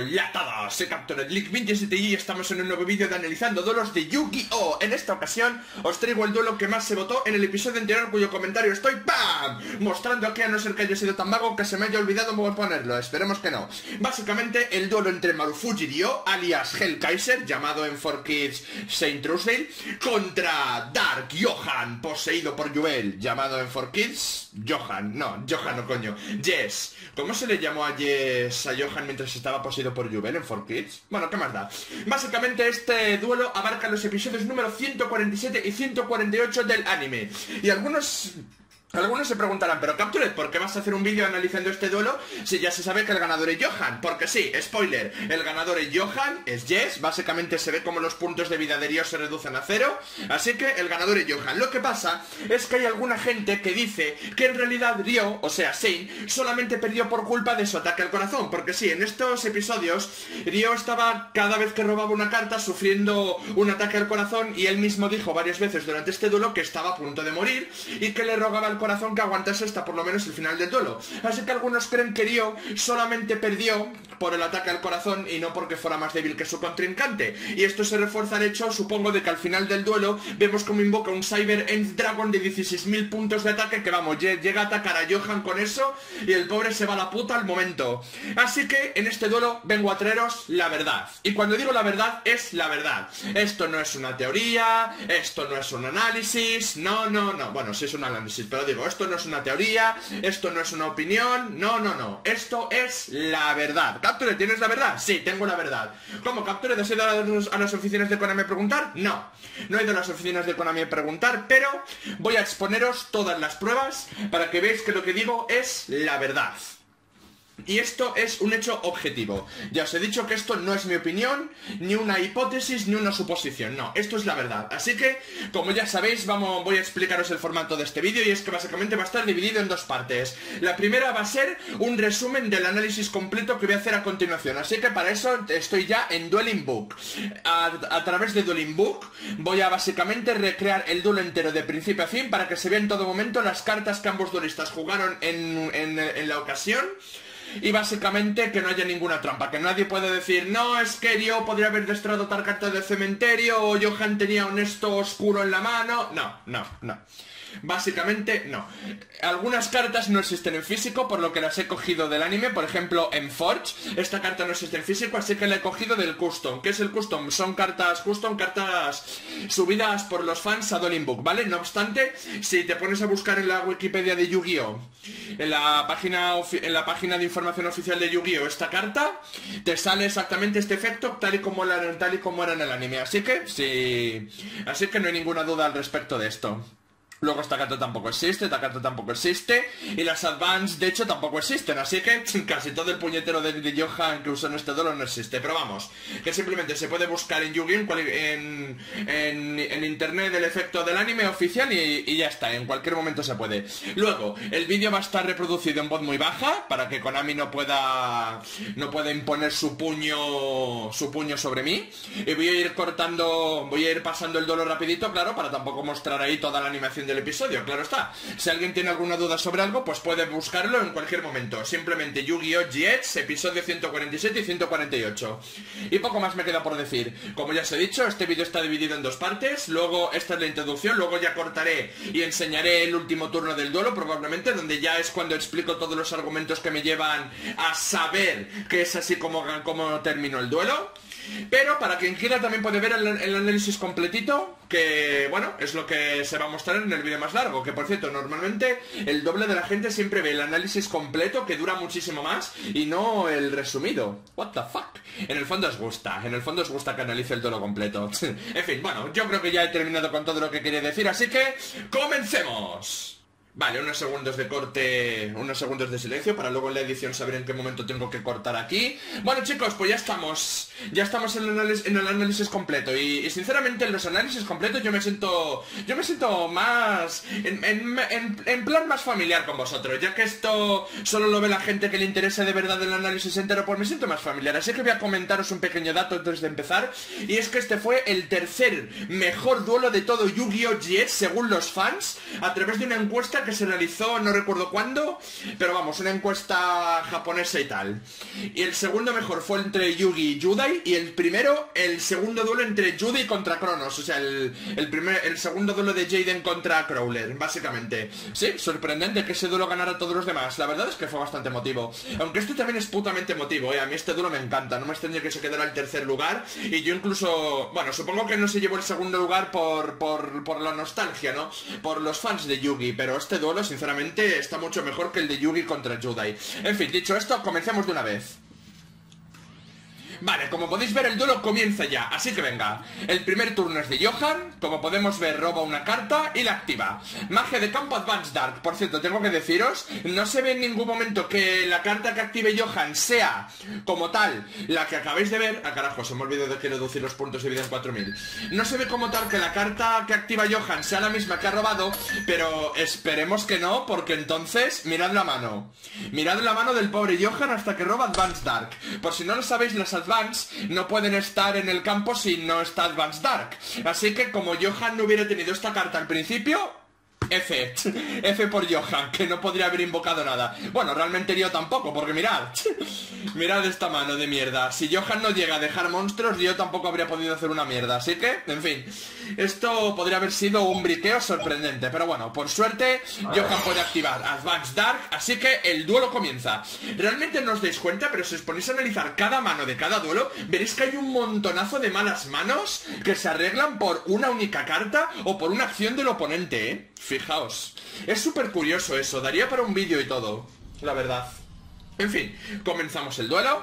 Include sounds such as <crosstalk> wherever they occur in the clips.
Hola a todos, soy Captured League 27 y estamos en un nuevo vídeo de analizando duelos de Yu-Gi-Oh! En esta ocasión os traigo el duelo que más se votó en el episodio anterior cuyo comentario estoy ¡PAM! Mostrando aquí a no ser que haya sido tan vago que se me haya olvidado ponerlo, esperemos que no. Básicamente el duelo entre Marufuji Ryo, alias Hellkaiser, llamado en 4Kids Saint Truesdale, contra Dark Johan, poseído por Joel, llamado en 4Kids Johan, no, Johan no coño, Jess. ¿Cómo se le llamó a Jess a Johan mientras estaba poseído por Juvel en 4Kids? Bueno, ¿qué más da? Básicamente este duelo abarca los episodios número 147 y 148 del anime. Y algunos algunos se preguntarán, pero Captured, ¿por qué vas a hacer un vídeo analizando este duelo si ya se sabe que el ganador es Johan? Porque sí, spoiler, el ganador es Johan, es Jess, básicamente se ve como los puntos de vida de Ryo se reducen a cero, así que el ganador es Johan. Lo que pasa es que hay alguna gente que dice que en realidad Ryo, o sea, Shane, solamente perdió por culpa de su ataque al corazón, porque sí, en estos episodios Ryo estaba cada vez que robaba una carta sufriendo un ataque al corazón y él mismo dijo varias veces durante este duelo que estaba a punto de morir y que le rogaba al corazón que aguantase hasta por lo menos el final del duelo. Así que algunos creen que Ryo solamente perdió por el ataque al corazón y no porque fuera más débil que su contrincante. Y esto se refuerza el hecho, supongo, de que al final del duelo vemos como invoca un Cyber End Dragon de 16.000 puntos de ataque que vamos, llega a atacar a Johan con eso y el pobre se va a la puta al momento. Así que en este duelo vengo a traeros la verdad. Y cuando digo la verdad, es la verdad. Esto no es una teoría, esto no es un análisis, no, no, no. Bueno, sí es un análisis, pero digo, esto no es una teoría, esto no es una opinión, no, no, no. Esto es la verdad. ¿Capture, tienes la verdad? Sí, tengo la verdad. ¿Cómo, Capture, has ido a las oficinas de Konami a preguntar? No, no he ido a las oficinas de Konami a preguntar, pero voy a exponeros todas las pruebas para que veáis que lo que digo es la verdad. Y esto es un hecho objetivo. Ya os he dicho que esto no es mi opinión, ni una hipótesis, ni una suposición. No, esto es la verdad. Así que, como ya sabéis, vamos, voy a explicaros el formato de este vídeo y es que básicamente va a estar dividido en dos partes. La primera va a ser un resumen del análisis completo que voy a hacer a continuación. Así que para eso estoy ya en Dueling Book. A, través de Dueling Book voy a básicamente recrear el duelo entero de principio a fin para que se vea en todo momento las cartas que ambos duelistas jugaron en, en la ocasión y básicamente que no haya ninguna trampa, que nadie puede decir, no, es que yo podría haber destrado tal carta de cementerio o Johan tenía un esto oscuro en la mano. No, no, no. Básicamente, no. Algunas cartas no existen en físico, por lo que las he cogido del anime. Por ejemplo, en Forge, esta carta no existe en físico, así que la he cogido del Custom. ¿Qué es el Custom? Son cartas Custom, cartas subidas por los fans a Dolin Book, ¿vale? No obstante, si te pones a buscar en la Wikipedia de Yu-Gi-Oh! En la, página en la página de información oficial de Yu-Gi-Oh! esta carta, te sale exactamente este efecto tal y como, era, tal y como era en el anime. Así que, sí... Así que no hay ninguna duda al respecto de esto. Luego esta carta tampoco existe, esta carta tampoco existe Y las Advance de hecho tampoco existen Así que <laughs> casi todo el puñetero de, Johan que en este duelo no existe. Pero vamos, que simplemente se puede buscar en Yu-Gi en, en, internet el efecto del anime oficial y, ya está, en cualquier momento se puede. Luego, el vídeo va a estar reproducido en voz muy baja Para que Konami no pueda no pueda imponer su puño su puño sobre mí. Y voy a ir cortando, voy a ir pasando el duelo rapidito, claro Para tampoco mostrar ahí toda la animación del episodio, claro está. Si alguien tiene alguna duda sobre algo, pues puede buscarlo en cualquier momento. Simplemente Yu-Gi-Oh! GX, episodio 147 y 148. Y poco más me queda por decir. Como ya os he dicho, este vídeo está dividido en dos partes. Luego, esta es la introducción, luego ya cortaré y enseñaré el último turno del duelo, probablemente, donde ya es cuando explico todos los argumentos que me llevan a saber que es así como, como terminó el duelo. Pero para quien quiera también puede ver el, análisis completito, que bueno, es lo que se va a mostrar en el vídeo más largo, que por cierto, normalmente el doble de la gente siempre ve el análisis completo, que dura muchísimo más, y no el resumido. What the fuck? En el fondo os gusta, en el fondo os gusta que analice el duelo completo. <laughs> en fin, bueno, yo creo que ya he terminado con todo lo que quería decir, así que ¡comencemos! Vale, unos segundos de corte, unos segundos de silencio para luego en la edición saber en qué momento tengo que cortar aquí. Bueno chicos, pues ya estamos, ya estamos en el análisis, completo y, sinceramente en los análisis completos yo me siento, yo me siento más, en, plan más familiar con vosotros, ya que esto solo lo ve la gente que le interesa de verdad el análisis entero, pues me siento más familiar. Así que voy a comentaros un pequeño dato antes de empezar y es que este fue el tercer mejor duelo de todo Yu-Gi-Oh! GX según los fans a través de una encuesta que se realizó, no recuerdo cuándo, pero vamos, una encuesta japonesa y tal. Y el segundo mejor fue entre Yugi y Yudai, y el primero, el segundo duelo entre Judy contra Kronos, o sea, el, primer, el segundo duelo de Jaden contra Crawler, básicamente. Sí, sorprendente que ese duelo ganara a todos los demás, la verdad es que fue bastante emotivo. Aunque este también es putamente emotivo, eh, a mí este duelo me encanta, no me extraña que se quedara el tercer lugar, y yo incluso, bueno, supongo que no se llevó el segundo lugar por, por, por la nostalgia, ¿no? Por los fans de Yugi, pero este duelo, sinceramente, está mucho mejor que el de Yugi contra Judai. En fin, dicho esto, comencemos de una vez. Vale, como podéis ver el duelo comienza ya, así que venga. El primer turno es de Johan Como podemos ver roba una carta y la activa. Magia de campo Advanced Dark. Por cierto, tengo que deciros No se ve en ningún momento que la carta que active Johan sea como tal La que acabáis de ver. Ah carajo, se me olvidó de que reducir los puntos de vida en 4000 No se ve como tal que la carta que activa Johan sea la misma que ha robado Pero esperemos que no Porque entonces, mirad la mano. Mirad la mano del pobre Johan hasta que roba Advanced Dark. Por si no lo sabéis, las no pueden estar en el campo si no está Advanced Dark. Así que como Johan no hubiera tenido esta carta al principio, F. F por Johan, que no podría haber invocado nada. Bueno, realmente yo tampoco, porque mirad. mirad esta mano de mierda. Si Johan no llega a dejar monstruos, yo tampoco habría podido hacer una mierda. Así que, en fin. Esto podría haber sido un briqueo sorprendente. Pero bueno, por suerte, Johan puede activar Advanced Dark. Así que el duelo comienza. Realmente no os dais cuenta, pero si os ponéis a analizar cada mano de cada duelo, veréis que hay un montonazo de malas manos que se arreglan por una única carta o por una acción del oponente, ¿eh? Fijaos. Es súper curioso eso, daría para un vídeo y todo, la verdad. En fin, comenzamos el duelo.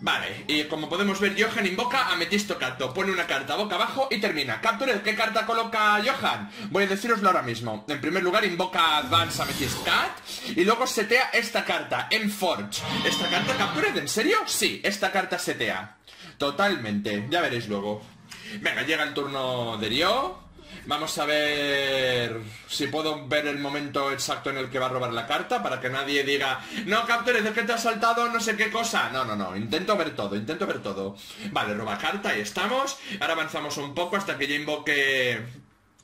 Vale, y como podemos ver, Johan invoca a Metisto Cato. Pone una carta boca abajo y termina. Capture, ¿qué carta coloca Johan? Voy a deciroslo ahora mismo. En primer lugar, invoca Advance Amethyst Cat. Y luego setea esta carta, Enforge. ¿Esta carta Captured? ¿En serio? Sí, esta carta setea. Totalmente, ya veréis luego. Venga, llega el turno de Rio. Vamos a ver si puedo ver el momento exacto en el que va a robar la carta para que nadie diga No, Capture, es que te ha saltado no sé qué cosa No, no, no, intento ver todo, intento ver todo. Vale, roba carta, ahí estamos. Ahora avanzamos un poco hasta que ya invoque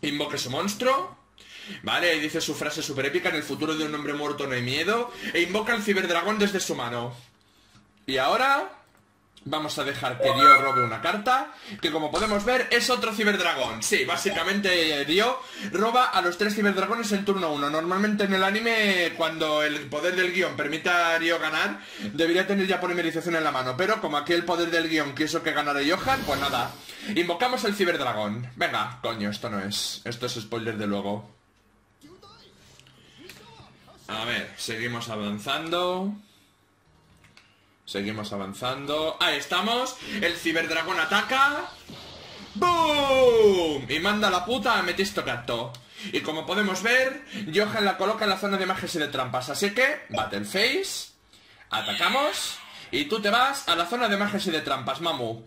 Invoque su monstruo. Vale, ahí dice su frase super épica En el futuro de un hombre muerto no hay miedo E invoca al ciberdragón desde su mano. Y ahora... Vamos a dejar que Dio robe una carta, que como podemos ver es otro ciberdragón. Sí, básicamente Dio roba a los tres ciberdragones en turno 1. Normalmente en el anime, cuando el poder del guion permita a Dio ganar, debería tener ya polimerización en la mano. Pero como aquí el poder del guion quiso que ganara Johan, pues nada. Invocamos el ciberdragón. Venga, coño, esto no es. Esto es spoiler de luego. A ver, seguimos avanzando. Seguimos avanzando. Ahí estamos. El ciberdragón ataca. ¡Boom! Y manda la puta a Metisto Gato. Y como podemos ver, Johan la coloca en la zona de magias y de trampas. Así que, Battle Face. Atacamos. Y tú te vas a la zona de magias y de trampas, mamu.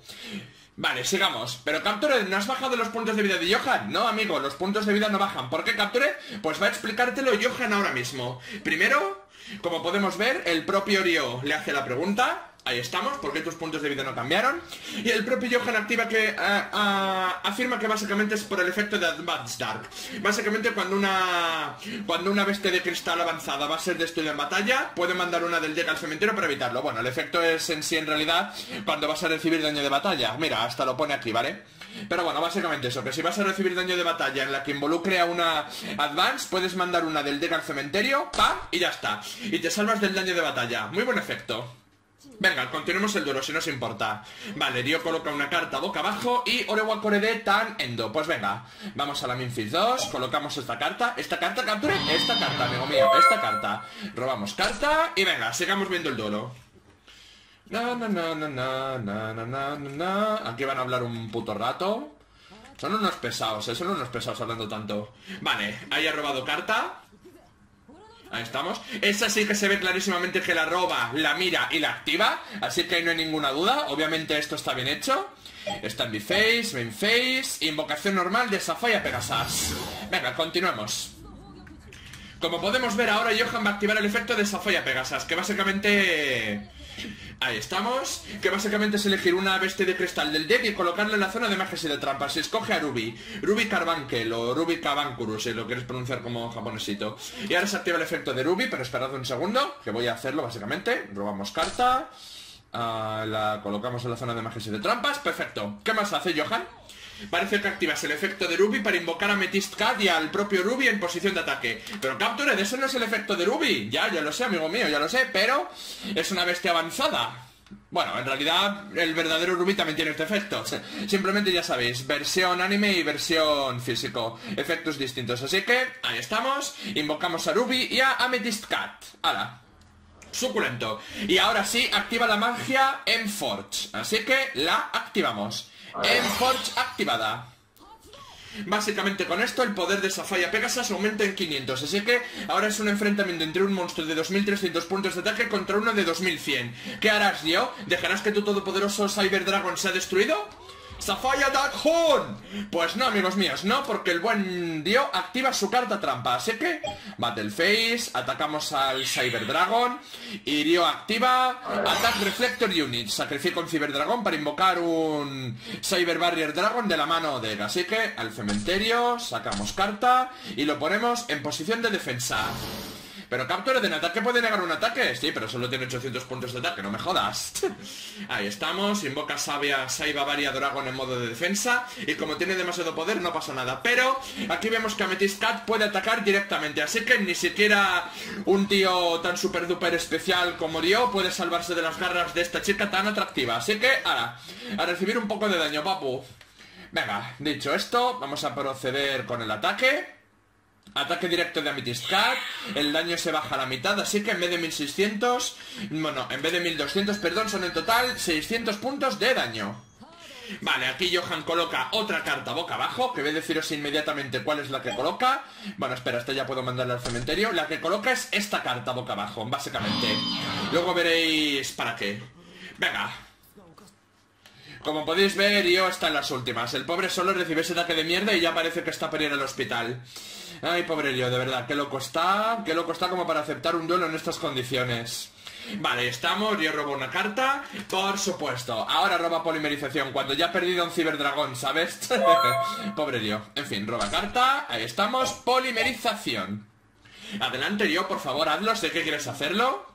Vale, sigamos. Pero Capture, ¿no has bajado los puntos de vida de Johan? No, amigo, los puntos de vida no bajan. ¿Por qué Capture? Pues va a explicártelo Johan ahora mismo. Primero, como podemos ver, el propio Ryo le hace la pregunta. Ahí estamos, porque tus puntos de vida no cambiaron. Y el propio Johan activa que eh, eh, afirma que básicamente es por el efecto de Advanced Dark. Básicamente cuando una cuando una bestia de cristal avanzada va a ser destruida en batalla, puede mandar una del deck al cementerio para evitarlo. Bueno, el efecto es en sí en realidad cuando vas a recibir daño de batalla. Mira, hasta lo pone aquí, ¿vale? Pero bueno, básicamente eso, que si vas a recibir daño de batalla en la que involucre a una Advance, puedes mandar una del deck al cementerio, ¡pam! y ya está. Y te salvas del daño de batalla. Muy buen efecto. Venga, continuemos el duelo, si no os importa Vale, Dio coloca una carta boca abajo Y Orewa Korede Tan Endo Pues venga, vamos a la Minfield 2 Colocamos esta carta, esta carta capture Esta carta, amigo mío, esta carta Robamos carta y venga, sigamos viendo el duelo na, na, na, na, na, na, na, na, Aquí van a hablar un puto rato Son unos pesados, ¿eh? Son unos pesados hablando tanto Vale, ahí ha robado carta Ahí estamos. Esa sí que se ve clarísimamente que la roba, la mira y la activa. Así que no hay ninguna duda. Obviamente esto está bien hecho. Stand face, main face, invocación normal de Safaya Pegasas. Venga, continuemos. Como podemos ver ahora, Johan va a activar el efecto de Safaya Pegasas, que básicamente Ahí estamos, que básicamente es elegir una bestia de cristal del deck y colocarla en la zona de magias y de trampas. Se escoge a Ruby, Ruby Carbuncle o Ruby Cabancurus, si lo quieres pronunciar como japonesito. Y ahora se activa el efecto de Ruby, pero esperad un segundo, que voy a hacerlo básicamente. Robamos carta, ah, la colocamos en la zona de magias y de trampas, perfecto. ¿Qué más hace Johan? Parece que activas el efecto de Ruby para invocar a Metist Cat y al propio Ruby en posición de ataque. Pero Capture, eso no es el efecto de Ruby. Ya, ya lo sé, amigo mío, ya lo sé, pero es una bestia avanzada. Bueno, en realidad el verdadero Ruby también tiene este efecto. <laughs> Simplemente ya sabéis, versión anime y versión físico. Efectos distintos. Así que, ahí estamos. Invocamos a Ruby y a Amethyst Cat. ¡Hala! Suculento. Y ahora sí, activa la magia en Forge. Así que la activamos. En Forge activada. Básicamente con esto el poder de Safaya Pegasus aumenta en 500, así que ahora es un enfrentamiento entre un monstruo de 2300 puntos de ataque contra uno de 2100. ¿Qué harás, yo? ¿Dejarás que tu todopoderoso Cyber Dragon sea destruido? Sapphire Dark Horn. Pues no, amigos míos, no, porque el buen Dio activa su carta trampa. Así que, Battle Face, atacamos al Cyber Dragon. Y Dio activa Attack Reflector Unit. Sacrifico un Cyber Dragon para invocar un Cyber Barrier Dragon de la mano de él. Así que, al cementerio, sacamos carta y lo ponemos en posición de defensa. Pero Capture de ataque puede negar un ataque. Sí, pero solo tiene 800 puntos de ataque, no me jodas. <laughs> Ahí estamos, invoca Sabia, Saiba Varia Dragon en modo de defensa. Y como tiene demasiado poder, no pasa nada. Pero aquí vemos que Amethyst Cat puede atacar directamente. Así que ni siquiera un tío tan super duper especial como yo puede salvarse de las garras de esta chica tan atractiva. Así que, ahora, a recibir un poco de daño, papu. Venga, dicho esto, vamos a proceder con el ataque. Ataque directo de Amethyst Cat, el daño se baja a la mitad, así que en vez de 1600, bueno, en vez de 1200, perdón, son en total 600 puntos de daño. Vale, aquí Johan coloca otra carta boca abajo, que voy a deciros inmediatamente cuál es la que coloca. Bueno, espera, esta ya puedo mandarla al cementerio. La que coloca es esta carta boca abajo, básicamente. Luego veréis para qué. Venga, como podéis ver, yo está en las últimas. El pobre solo recibe ese ataque de mierda y ya parece que está ir al hospital. Ay, pobre yo, de verdad, qué loco está, qué loco está como para aceptar un duelo en estas condiciones. Vale, estamos, yo robo una carta, por supuesto. Ahora roba polimerización, cuando ya ha perdido un ciberdragón, ¿sabes? <laughs> Pobre yo. En fin, roba carta, ahí estamos, polimerización. Adelante, yo, por favor, hazlo, sé que quieres hacerlo.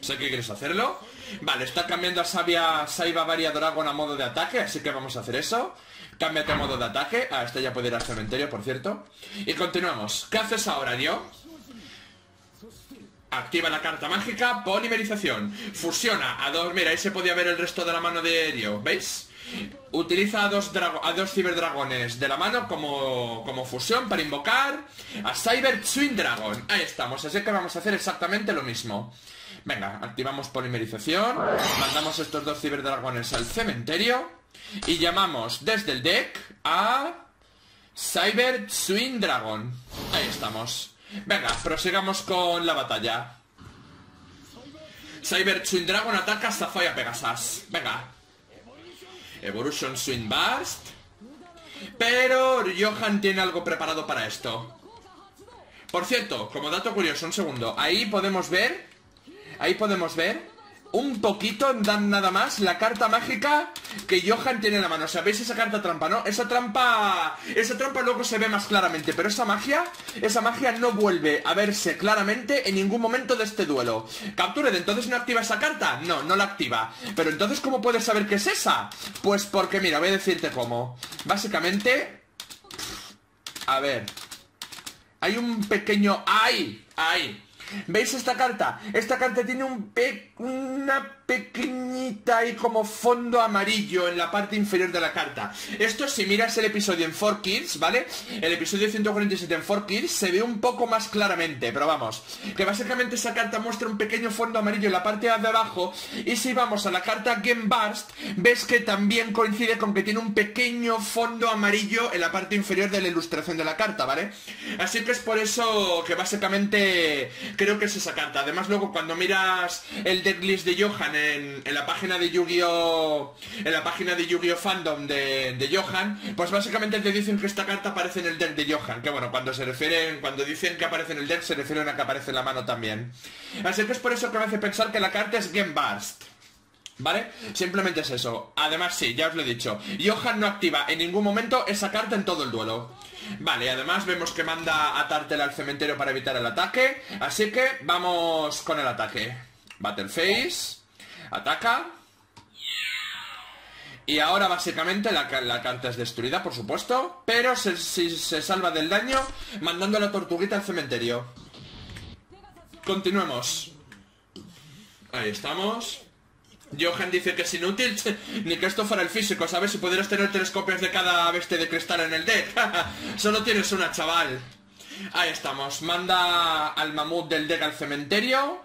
Sé que quieres hacerlo. Vale, está cambiando a Sabia Saiba Varia Dragon a modo de ataque, así que vamos a hacer eso. Cámbiate a modo de ataque. Ah, este ya puede ir al cementerio, por cierto. Y continuamos. ¿Qué haces ahora, yo? Activa la carta mágica, polimerización. Fusiona a dos... Mira, ahí se podía ver el resto de la mano de Dio. ¿Veis? Utiliza a dos, a dos ciberdragones de la mano como, como fusión para invocar a Cyber Twin Dragon. Ahí estamos, así que vamos a hacer exactamente lo mismo. Venga, activamos polimerización, mandamos estos dos ciberdragones al cementerio y llamamos desde el deck a Cyber Twin Dragon. Ahí estamos. Venga, prosigamos con la batalla. Cyber Twin Dragon ataca Sapphire Pegasus. Venga. Evolution Swing Burst. Pero Johan tiene algo preparado para esto. Por cierto, como dato curioso, un segundo. Ahí podemos ver Ahí podemos ver un poquito, nada más, la carta mágica que Johan tiene en la mano. O sea, ¿veis esa carta trampa, no? Esa trampa... Esa trampa luego se ve más claramente, pero esa magia, esa magia no vuelve a verse claramente en ningún momento de este duelo. ¿de entonces no activa esa carta? No, no la activa. Pero entonces, ¿cómo puedes saber qué es esa? Pues porque, mira, voy a decirte cómo. Básicamente... A ver... Hay un pequeño... ¡Ay! ¡Ay! ¿Veis esta carta? Esta carta tiene un una pequeñita y como fondo amarillo en la parte inferior de la carta. Esto si miras el episodio en 4Kids, ¿vale? El episodio 147 en 4Kids se ve un poco más claramente, pero vamos, que básicamente esa carta muestra un pequeño fondo amarillo en la parte de abajo y si vamos a la carta Game Burst, ves que también coincide con que tiene un pequeño fondo amarillo en la parte inferior de la ilustración de la carta, ¿vale? Así que es por eso que básicamente creo que es esa carta. Además luego cuando miras el decklist de Johan en, la página de Yu-Gi-Oh! En la página de Yu-Gi-Oh! Fandom de, de, Johan, pues básicamente te dicen que esta carta aparece en el deck de Johan. Que bueno, cuando se refieren, cuando dicen que aparece en el deck, se refieren a que aparece en la mano también. Así que es por eso que me hace pensar que la carta es Game Burst. ¿Vale? Simplemente es eso. Además, sí, ya os lo he dicho. Johan no activa en ningún momento esa carta en todo el duelo. Vale, además vemos que manda a Tartel al cementerio para evitar el ataque. Así que vamos con el ataque. Battleface. Ataca. Y ahora básicamente la, carta es destruida, por supuesto. Pero se, se salva del daño mandando a la tortuguita al cementerio. Continuemos. Ahí estamos. Johan dice que es inútil, <laughs> ni que esto fuera el físico, ¿sabes? Si pudieras tener tres copias de cada bestia de cristal en el deck. <laughs> Solo tienes una, chaval. Ahí estamos. Manda al mamut del deck al cementerio.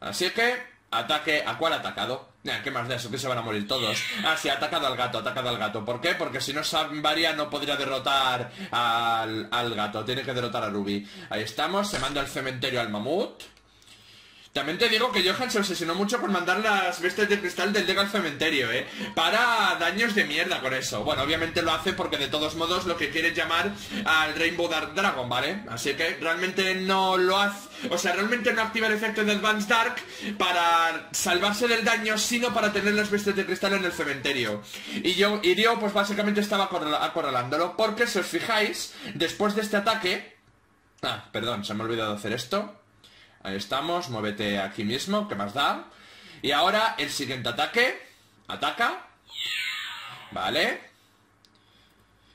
Así que, ataque. ¿A cuál ha atacado? ¿Qué más de eso? Que se van a morir todos. Ah, sí, ha atacado al gato, ha atacado al gato. ¿Por qué? Porque si no Varia no podría derrotar al, al gato. Tiene que derrotar a Ruby. Ahí estamos, se manda al cementerio al mamut. También te digo que Johan se obsesionó mucho con mandar las bestias de cristal del deck al cementerio, ¿eh? Para daños de mierda con eso. Bueno, obviamente lo hace porque de todos modos lo que quiere llamar al Rainbow Dark Dragon, ¿vale? Así que realmente no lo hace... O sea, realmente no activa el efecto de Advanced Dark para salvarse del daño, sino para tener las bestias de cristal en el cementerio. Y yo, y yo pues básicamente estaba acorralándolo, porque si os fijáis, después de este ataque... Ah, perdón, se me ha olvidado hacer esto. Ahí estamos, muévete aquí mismo, ¿qué más da? Y ahora el siguiente ataque. Ataca. Vale.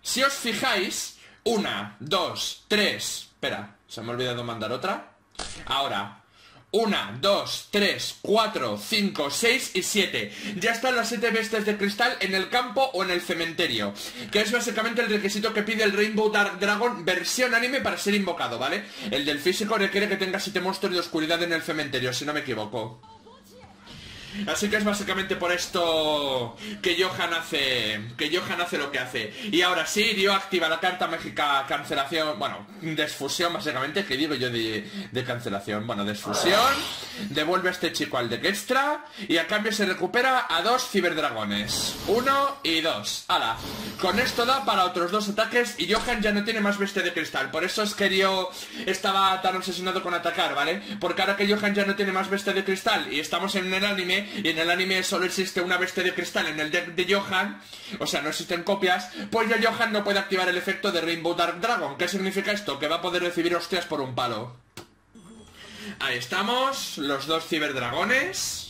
Si os fijáis, una, dos, tres... Espera, se me ha olvidado mandar otra. Ahora, una, dos, tres, cuatro, cinco, seis y siete. Ya están las siete bestias de cristal en el campo o en el cementerio. Que es básicamente el requisito que pide el Rainbow Dark Dragon versión anime para ser invocado, ¿vale? El del físico requiere que tenga siete monstruos de oscuridad en el cementerio, si no me equivoco. Así que es básicamente por esto que Johan hace que Johan hace lo que hace. Y ahora sí, Dio activa la carta mágica cancelación, bueno, desfusión básicamente, que digo yo de, cancelación, bueno, desfusión, devuelve a este chico al deck extra y a cambio se recupera a dos ciberdragones. Uno y dos. ¡Hala! Con esto da para otros dos ataques y Johan ya no tiene más bestia de cristal. Por eso es que Dio estaba tan obsesionado con atacar, ¿vale? Porque ahora que Johan ya no tiene más bestia de cristal y estamos en el anime, y en el anime solo existe una bestia de cristal en el deck de Johan, o sea, no existen copias, pues ya Johan no puede activar el efecto de Rainbow Dark Dragon. ¿Qué significa esto? Que va a poder recibir hostias por un palo. Ahí estamos, los dos ciberdragones.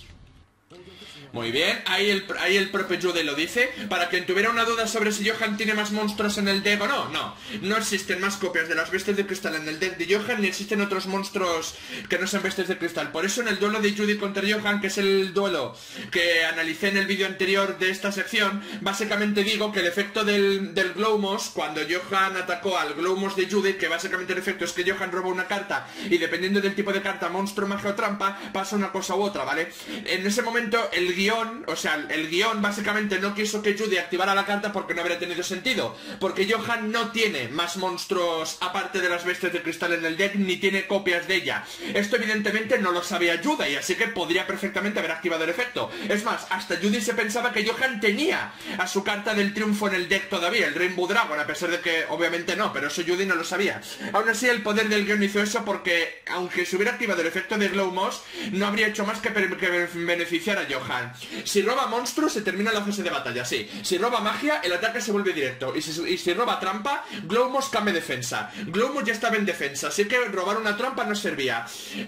Muy bien, ahí el, ahí el propio Jude lo dice. Para quien tuviera una duda sobre si Johan tiene más monstruos en el deck o no, no. No existen más copias de las bestias de cristal en el deck de Johan, ni existen otros monstruos que no sean bestias de cristal. Por eso en el duelo de Judy contra Johan, que es el duelo que analicé en el vídeo anterior de esta sección, básicamente digo que el efecto del, del Glowmos, cuando Johan atacó al Glowmos de Judy, que básicamente el efecto es que Johan roba una carta y dependiendo del tipo de carta, monstruo, magia o trampa, pasa una cosa u otra, ¿vale? En ese momento el guion, o sea, el guion básicamente no quiso que Judy activara la carta porque no habría tenido sentido. Porque Johan no tiene más monstruos aparte de las bestias de cristal en el deck, ni tiene copias de ella. Esto evidentemente no lo sabía Judy, así que podría perfectamente haber activado el efecto. Es más, hasta Judy se pensaba que Johan tenía a su carta del triunfo en el deck todavía, el Rainbow Dragon, a pesar de que obviamente no, pero eso Judy no lo sabía. Aún así, el poder del guion hizo eso porque, aunque se hubiera activado el efecto de Glow Moss, no habría hecho más que, que beneficiar a Johan. Si roba monstruos, se termina la fase de batalla, sí. Si roba magia, el ataque se vuelve directo. Y si, roba trampa, Glowmos cambia defensa. Glowmos ya estaba en defensa, así que robar una trampa no servía.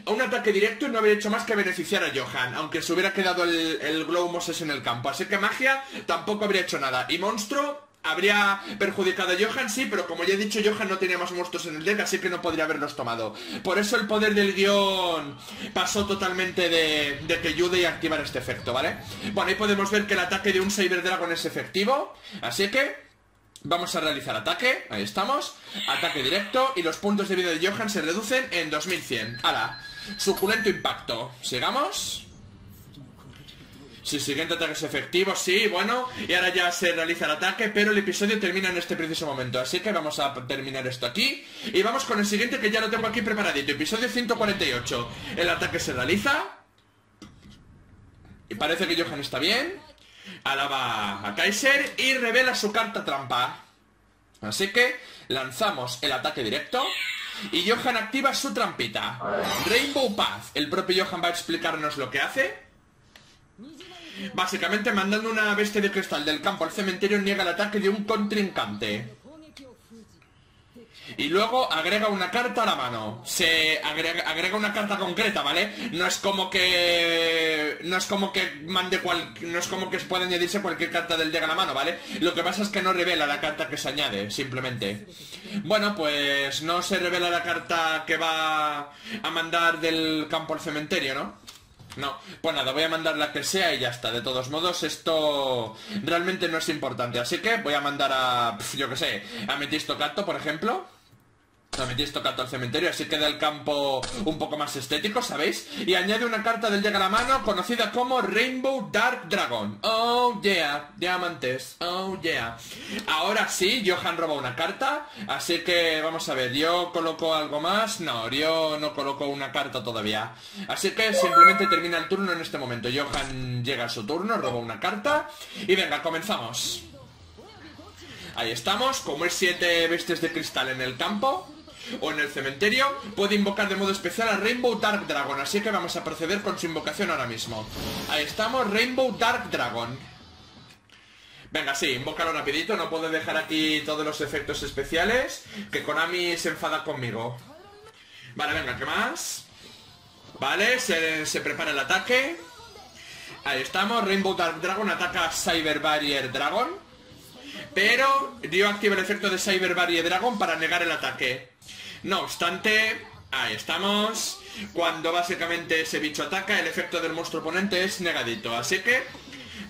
Un ataque directo no habría hecho más que beneficiar a Johan, aunque se hubiera quedado el, el Glowmos en el campo. Así que magia tampoco habría hecho nada. Y monstruo Habría perjudicado a Johan, sí, pero como ya he dicho, Johan no tenía más monstruos en el deck, así que no podría haberlos tomado. Por eso el poder del guion pasó totalmente de, de que ayude y activar este efecto, ¿vale? Bueno, ahí podemos ver que el ataque de un Cyber Dragon es efectivo, así que Vamos a realizar ataque, ahí estamos Ataque directo y los puntos de vida de Johan se reducen en 2100 ¡Hala! Suculento impacto Sigamos si siguiente ataque es efectivo, sí, bueno Y ahora ya se realiza el ataque Pero el episodio termina en este preciso momento Así que vamos a terminar esto aquí Y vamos con el siguiente que ya lo tengo aquí preparadito Episodio 148 El ataque se realiza Y parece que Johan está bien. Alaba a Kaiser y revela su carta trampa. Así que lanzamos el ataque directo y Johan activa su trampita. Rainbow Path. El propio Johan va a explicarnos lo que hace. Básicamente mandando una bestia de cristal del campo al cementerio niega el ataque de un contrincante. Y luego agrega una carta a la mano. Se agrega, agrega, una carta concreta, ¿vale? No es como que... No es como que mande cual... No es como que pueda añadirse cualquier carta del deck a la mano, ¿vale? Lo que pasa es que no revela la carta que se añade, simplemente. Bueno, pues no se revela la carta que va a mandar del campo al cementerio, ¿no? No, pues nada, voy a mandar la que sea y ya está. De todos modos, esto realmente no es importante. Así que voy a mandar a, yo que sé, a Metisto Cato, por ejemplo. La metí tocando al cementerio, así queda el campo un poco más estético, ¿sabéis? Y añade una carta del llega a la mano conocida como Rainbow Dark Dragon. Oh yeah, diamantes, oh yeah. Ahora sí, Johan roba una carta, así que vamos a ver, yo coloco algo más, no, yo no coloco una carta todavía. Así que simplemente termina el turno en este momento. Johan llega a su turno, roba una carta y venga, comenzamos. Ahí estamos, como es siete bestias de cristal en el campo o en el cementerio, puede invocar de modo especial a Rainbow Dark Dragon. Así que vamos a proceder con su invocación ahora mismo. Ahí estamos, Rainbow Dark Dragon. Venga, sí, invócalo rapidito, no puedo dejar aquí todos los efectos especiales, que Konami se enfada conmigo. Vale, venga, ¿qué más? Vale, se, se prepara el ataque. Ahí estamos, Rainbow Dark Dragon ataca a Cyber Barrier Dragon. Pero Dio activa el efecto de Cyber Barrier Dragon para negar el ataque. No obstante, ahí estamos. Cuando básicamente ese bicho ataca, el efecto del monstruo oponente es negadito. Así que,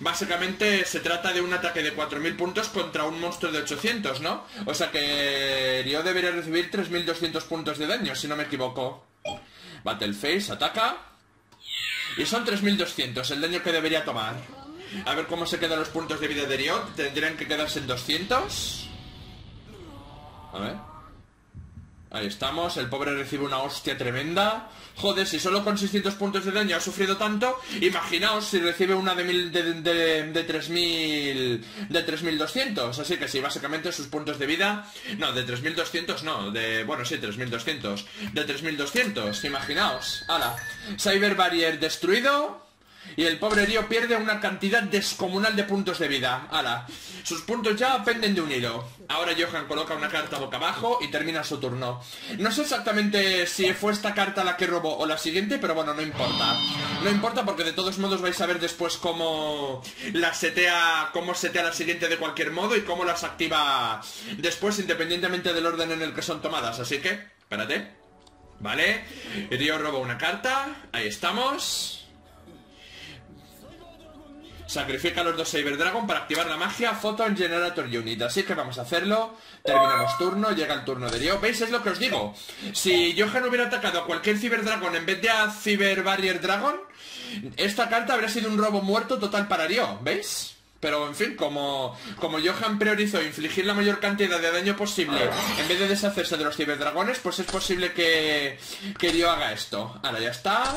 básicamente se trata de un ataque de 4.000 puntos contra un monstruo de 800, ¿no? O sea que yo debería recibir 3.200 puntos de daño, si no me equivoco. Battleface ataca. Y son 3.200, el daño que debería tomar. A ver cómo se quedan los puntos de vida de Riot. Tendrían que quedarse en 200. A ver. Ahí estamos, el pobre recibe una hostia tremenda. Joder, si solo con 600 puntos de daño ha sufrido tanto, imaginaos si recibe una de, mil, de, de, de 3000... de 3200. Así que sí, básicamente sus puntos de vida... No, de 3200 no, de... bueno, sí, 3200. De 3200, imaginaos. Hala, Cyber Barrier destruido, y el pobre Río pierde una cantidad descomunal de puntos de vida. ¡Hala! Sus puntos ya penden de un hilo. Ahora Johan coloca una carta boca abajo y termina su turno. No sé exactamente si fue esta carta la que robó o la siguiente, pero bueno, no importa. No importa porque de todos modos vais a ver después cómo la setea, cómo setea la siguiente de cualquier modo y cómo las activa después independientemente del orden en el que son tomadas. Así que, espérate. Vale. Río roba una carta. Ahí estamos. Sacrifica a los dos Cyber Dragon para activar la magia Photon Generator Unit. Así que vamos a hacerlo. Terminamos turno, llega el turno de Dio. ¿Veis? Es lo que os digo. Si Johan hubiera atacado a cualquier Cyber Dragon en vez de a Cyber Barrier Dragon, esta carta habría sido un robo muerto total para Dio. ¿Veis? Pero en fin, como, como Johan priorizó infligir la mayor cantidad de daño posible en vez de deshacerse de los ciberdragones, pues es posible que, que Dio haga esto. Ahora ya está.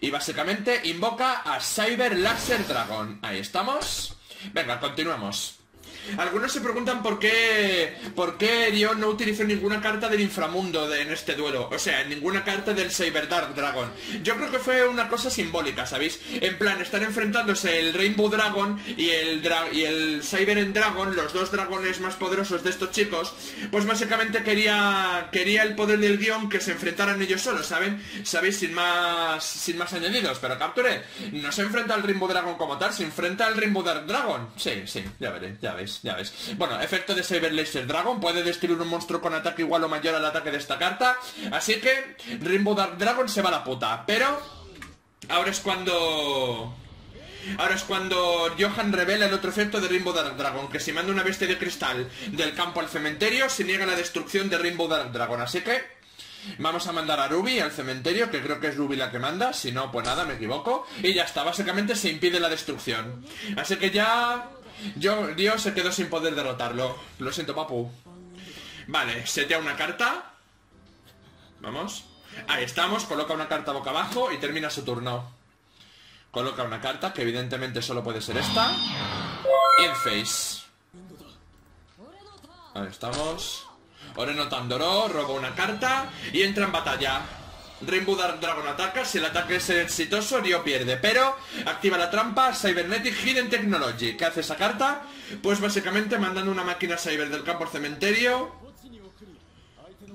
Y básicamente invoca a Cyber Laser Dragon. Ahí estamos. Venga, continuamos. Algunos se preguntan por qué por qué Dion no utilizó ninguna carta del inframundo en este duelo. O sea, ninguna carta del Cyber Dark Dragon. Yo creo que fue una cosa simbólica, ¿sabéis? En plan, están enfrentándose el Rainbow Dragon y el, y el Cyber Dragon, los dos dragones más poderosos de estos chicos, pues básicamente quería quería el poder del guion que se enfrentaran ellos solos, ¿saben? ¿Sabéis? Sin más sin más añadidos. Pero capture, no se enfrenta al Rainbow Dragon como tal, se enfrenta al Rainbow Dark Dragon. Sí, sí, ya veréis, ya ya ves. Bueno, efecto de Cyber Laser Dragon. Puede destruir un monstruo con ataque igual o mayor al ataque de esta carta. Así que Rainbow Dark Dragon se va a la puta. Pero ahora es cuando... Ahora es cuando Johan revela el otro efecto de Rainbow Dark Dragon, que si manda una bestia de cristal del campo al cementerio, se niega la destrucción de Rainbow Dark Dragon. Así que Vamos a mandar a Ruby al cementerio, que creo que es Ruby la que manda, si no, pues nada, me equivoco. Y ya está, básicamente se impide la destrucción. Así que ya yo, Dios se quedó sin poder derrotarlo. Lo siento, papu. Vale, setea una carta. Vamos. Ahí estamos, coloca una carta boca abajo y termina su turno. Coloca una carta, que evidentemente solo puede ser esta. Y en face. Ahí estamos. Oreno Tandoro roba una carta y entra en batalla. Rainbow Dark Dragon ataca, si el ataque es exitoso, Rio pierde, pero activa la trampa Cybernetic Hidden Technology. ¿Qué hace esa carta? Pues básicamente mandando una máquina cyber del campo al cementerio,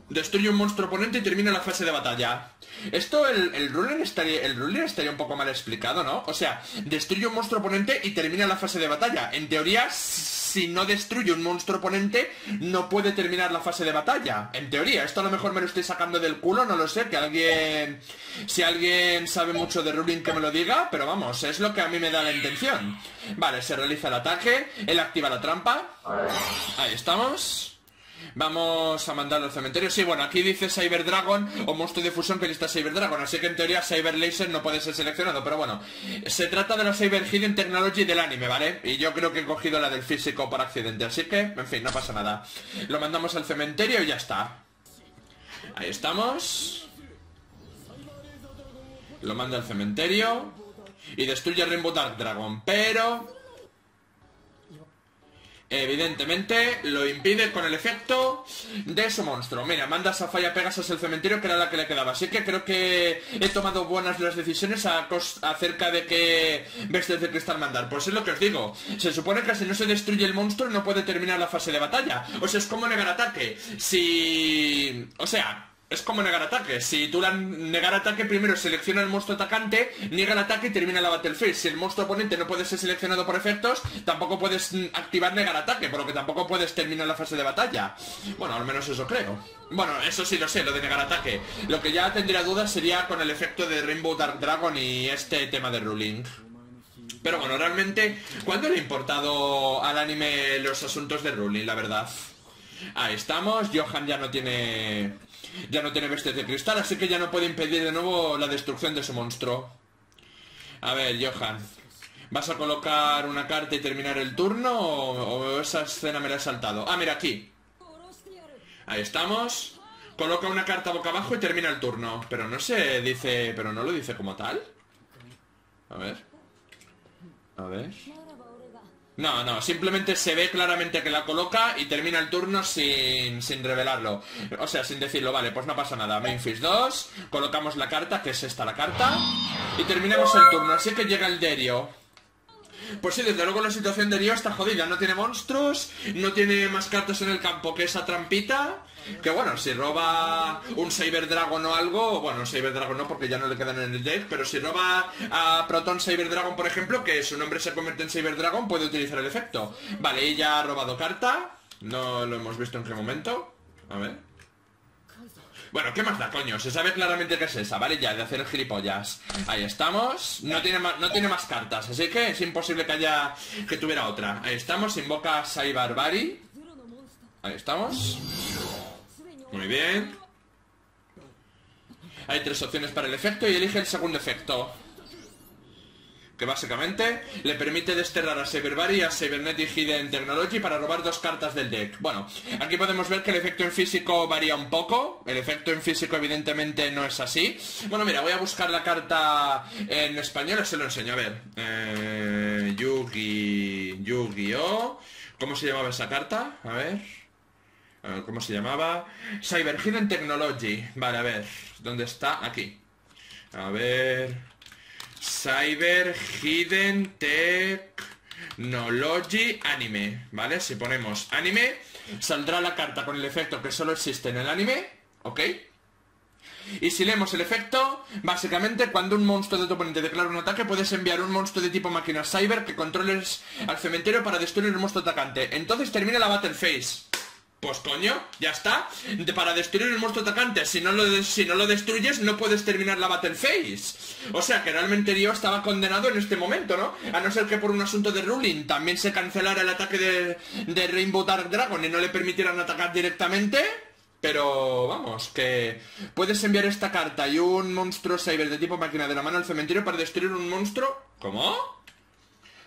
destruye un monstruo oponente y termina la fase de batalla. Esto, el, el, ruler estaría, el estaría un poco mal explicado, ¿no? O sea, destruye un monstruo oponente y termina la fase de batalla. En teoría, si no destruye un monstruo oponente, no puede terminar la fase de batalla. En teoría, esto a lo mejor me lo estoy sacando del culo, no lo sé, que alguien... Si alguien sabe mucho de ruling que me lo diga, pero vamos, es lo que a mí me da la intención. Vale, se realiza el ataque, él activa la trampa. Ahí estamos. Vamos a mandarlo al cementerio. Sí, bueno, aquí dice Cyber Dragon o monstruo de fusión que lista Cyber Dragon. Así que en teoría Cyber Laser no puede ser seleccionado. Pero bueno, se trata de la Cyber Hidden Technology del anime, ¿vale? Y yo creo que he cogido la del físico por accidente. Así que, en fin, no pasa nada. Lo mandamos al cementerio y ya está. Ahí estamos. Lo manda al cementerio. Y destruye Rainbow Dark Dragon. Pero Evidentemente lo impide con el efecto de ese monstruo. Mira, manda a Falla Pegasus al cementerio que era la que le quedaba. Así que creo que he tomado buenas las decisiones acerca de qué bestias de cristal mandar. Pues es lo que os digo. Se supone que si no se destruye el monstruo no puede terminar la fase de batalla. O sea, es como negar ataque. Si... O sea, es como negar ataque. Si tú negar ataque, primero selecciona el monstruo atacante, niega el ataque y termina la battle phase. Si el monstruo oponente no puede ser seleccionado por efectos, tampoco puedes activar negar ataque, por lo que tampoco puedes terminar la fase de batalla. Bueno, al menos eso creo. Bueno, eso sí lo sé, lo de negar ataque. Lo que ya tendría dudas sería con el efecto de Rainbow Dark Dragon y este tema de ruling. Pero bueno, realmente, ¿cuándo le ha importado al anime los asuntos de ruling, la verdad? Ahí estamos, Johan ya no tiene ya no tiene bestias de cristal, así que ya no puede impedir de nuevo la destrucción de ese monstruo. A ver, Johan. ¿Vas a colocar una carta y terminar el turno o, esa escena me la he saltado? Ah, mira, aquí. Ahí estamos. Coloca una carta boca abajo y termina el turno. Pero no se dice... Pero no lo dice como tal. A ver. A ver. No, no, simplemente se ve claramente que la coloca y termina el turno sin, sin revelarlo. O sea, sin decirlo, vale, pues no pasa nada. Memphis 2, colocamos la carta, que es esta la carta, y terminamos el turno. Así que llega el Derio. Pues sí, desde luego la situación de Rio está jodida. No tiene monstruos, no tiene más cartas en el campo que esa trampita. Que bueno, si roba un Cyber Dragon o algo, bueno, Cyber Dragon no porque ya no le quedan en el deck, pero si roba a Proton Cyber Dragon, por ejemplo, que su nombre se convierte en Cyber Dragon, puede utilizar el efecto. Vale, ella ha robado carta. No lo hemos visto en qué momento. A ver. Bueno, ¿qué más da, coño? Se sabe claramente que es esa, ¿vale? Ya, de hacer el gilipollas. Ahí estamos. No tiene, más, no tiene más cartas, así que es imposible que haya... que tuviera otra. Ahí estamos, invoca Sai Barbari. Ahí estamos. Muy bien. Hay tres opciones para el efecto y elige el segundo efecto. Que básicamente le permite desterrar a Cyberbari y a Cybernetic Hidden Technology para robar dos cartas del deck. Bueno, aquí podemos ver que el efecto en físico varía un poco. El efecto en físico evidentemente no es así. Bueno, mira, voy a buscar la carta en español, se lo enseño. A ver. Eh, Yugi... Yu-Gi-Oh! ¿Cómo se llamaba esa carta? A ver... ¿Cómo se llamaba? Cyber Hidden Technology. Vale, a ver. ¿Dónde está? Aquí. A ver... Cyber Hidden Technology Anime. ¿Vale? Si ponemos anime, saldrá la carta con el efecto que solo existe en el anime. ¿Ok? Y si leemos el efecto, básicamente cuando un monstruo de tu oponente declara un ataque, puedes enviar un monstruo de tipo máquina cyber que controles al cementerio para destruir el monstruo atacante. Entonces termina la battle phase. Pues coño, ya está. para destruir el monstruo atacante, si no, lo si no lo destruyes, no puedes terminar la Battle Phase. O sea que realmente Dio estaba condenado en este momento, ¿no? A no ser que por un asunto de ruling también se cancelara el ataque de, de Rainbow Dark Dragon y no le permitieran atacar directamente. Pero vamos, que puedes enviar esta carta y un monstruo cyber de tipo máquina de la mano al cementerio para destruir un monstruo. ¿Cómo?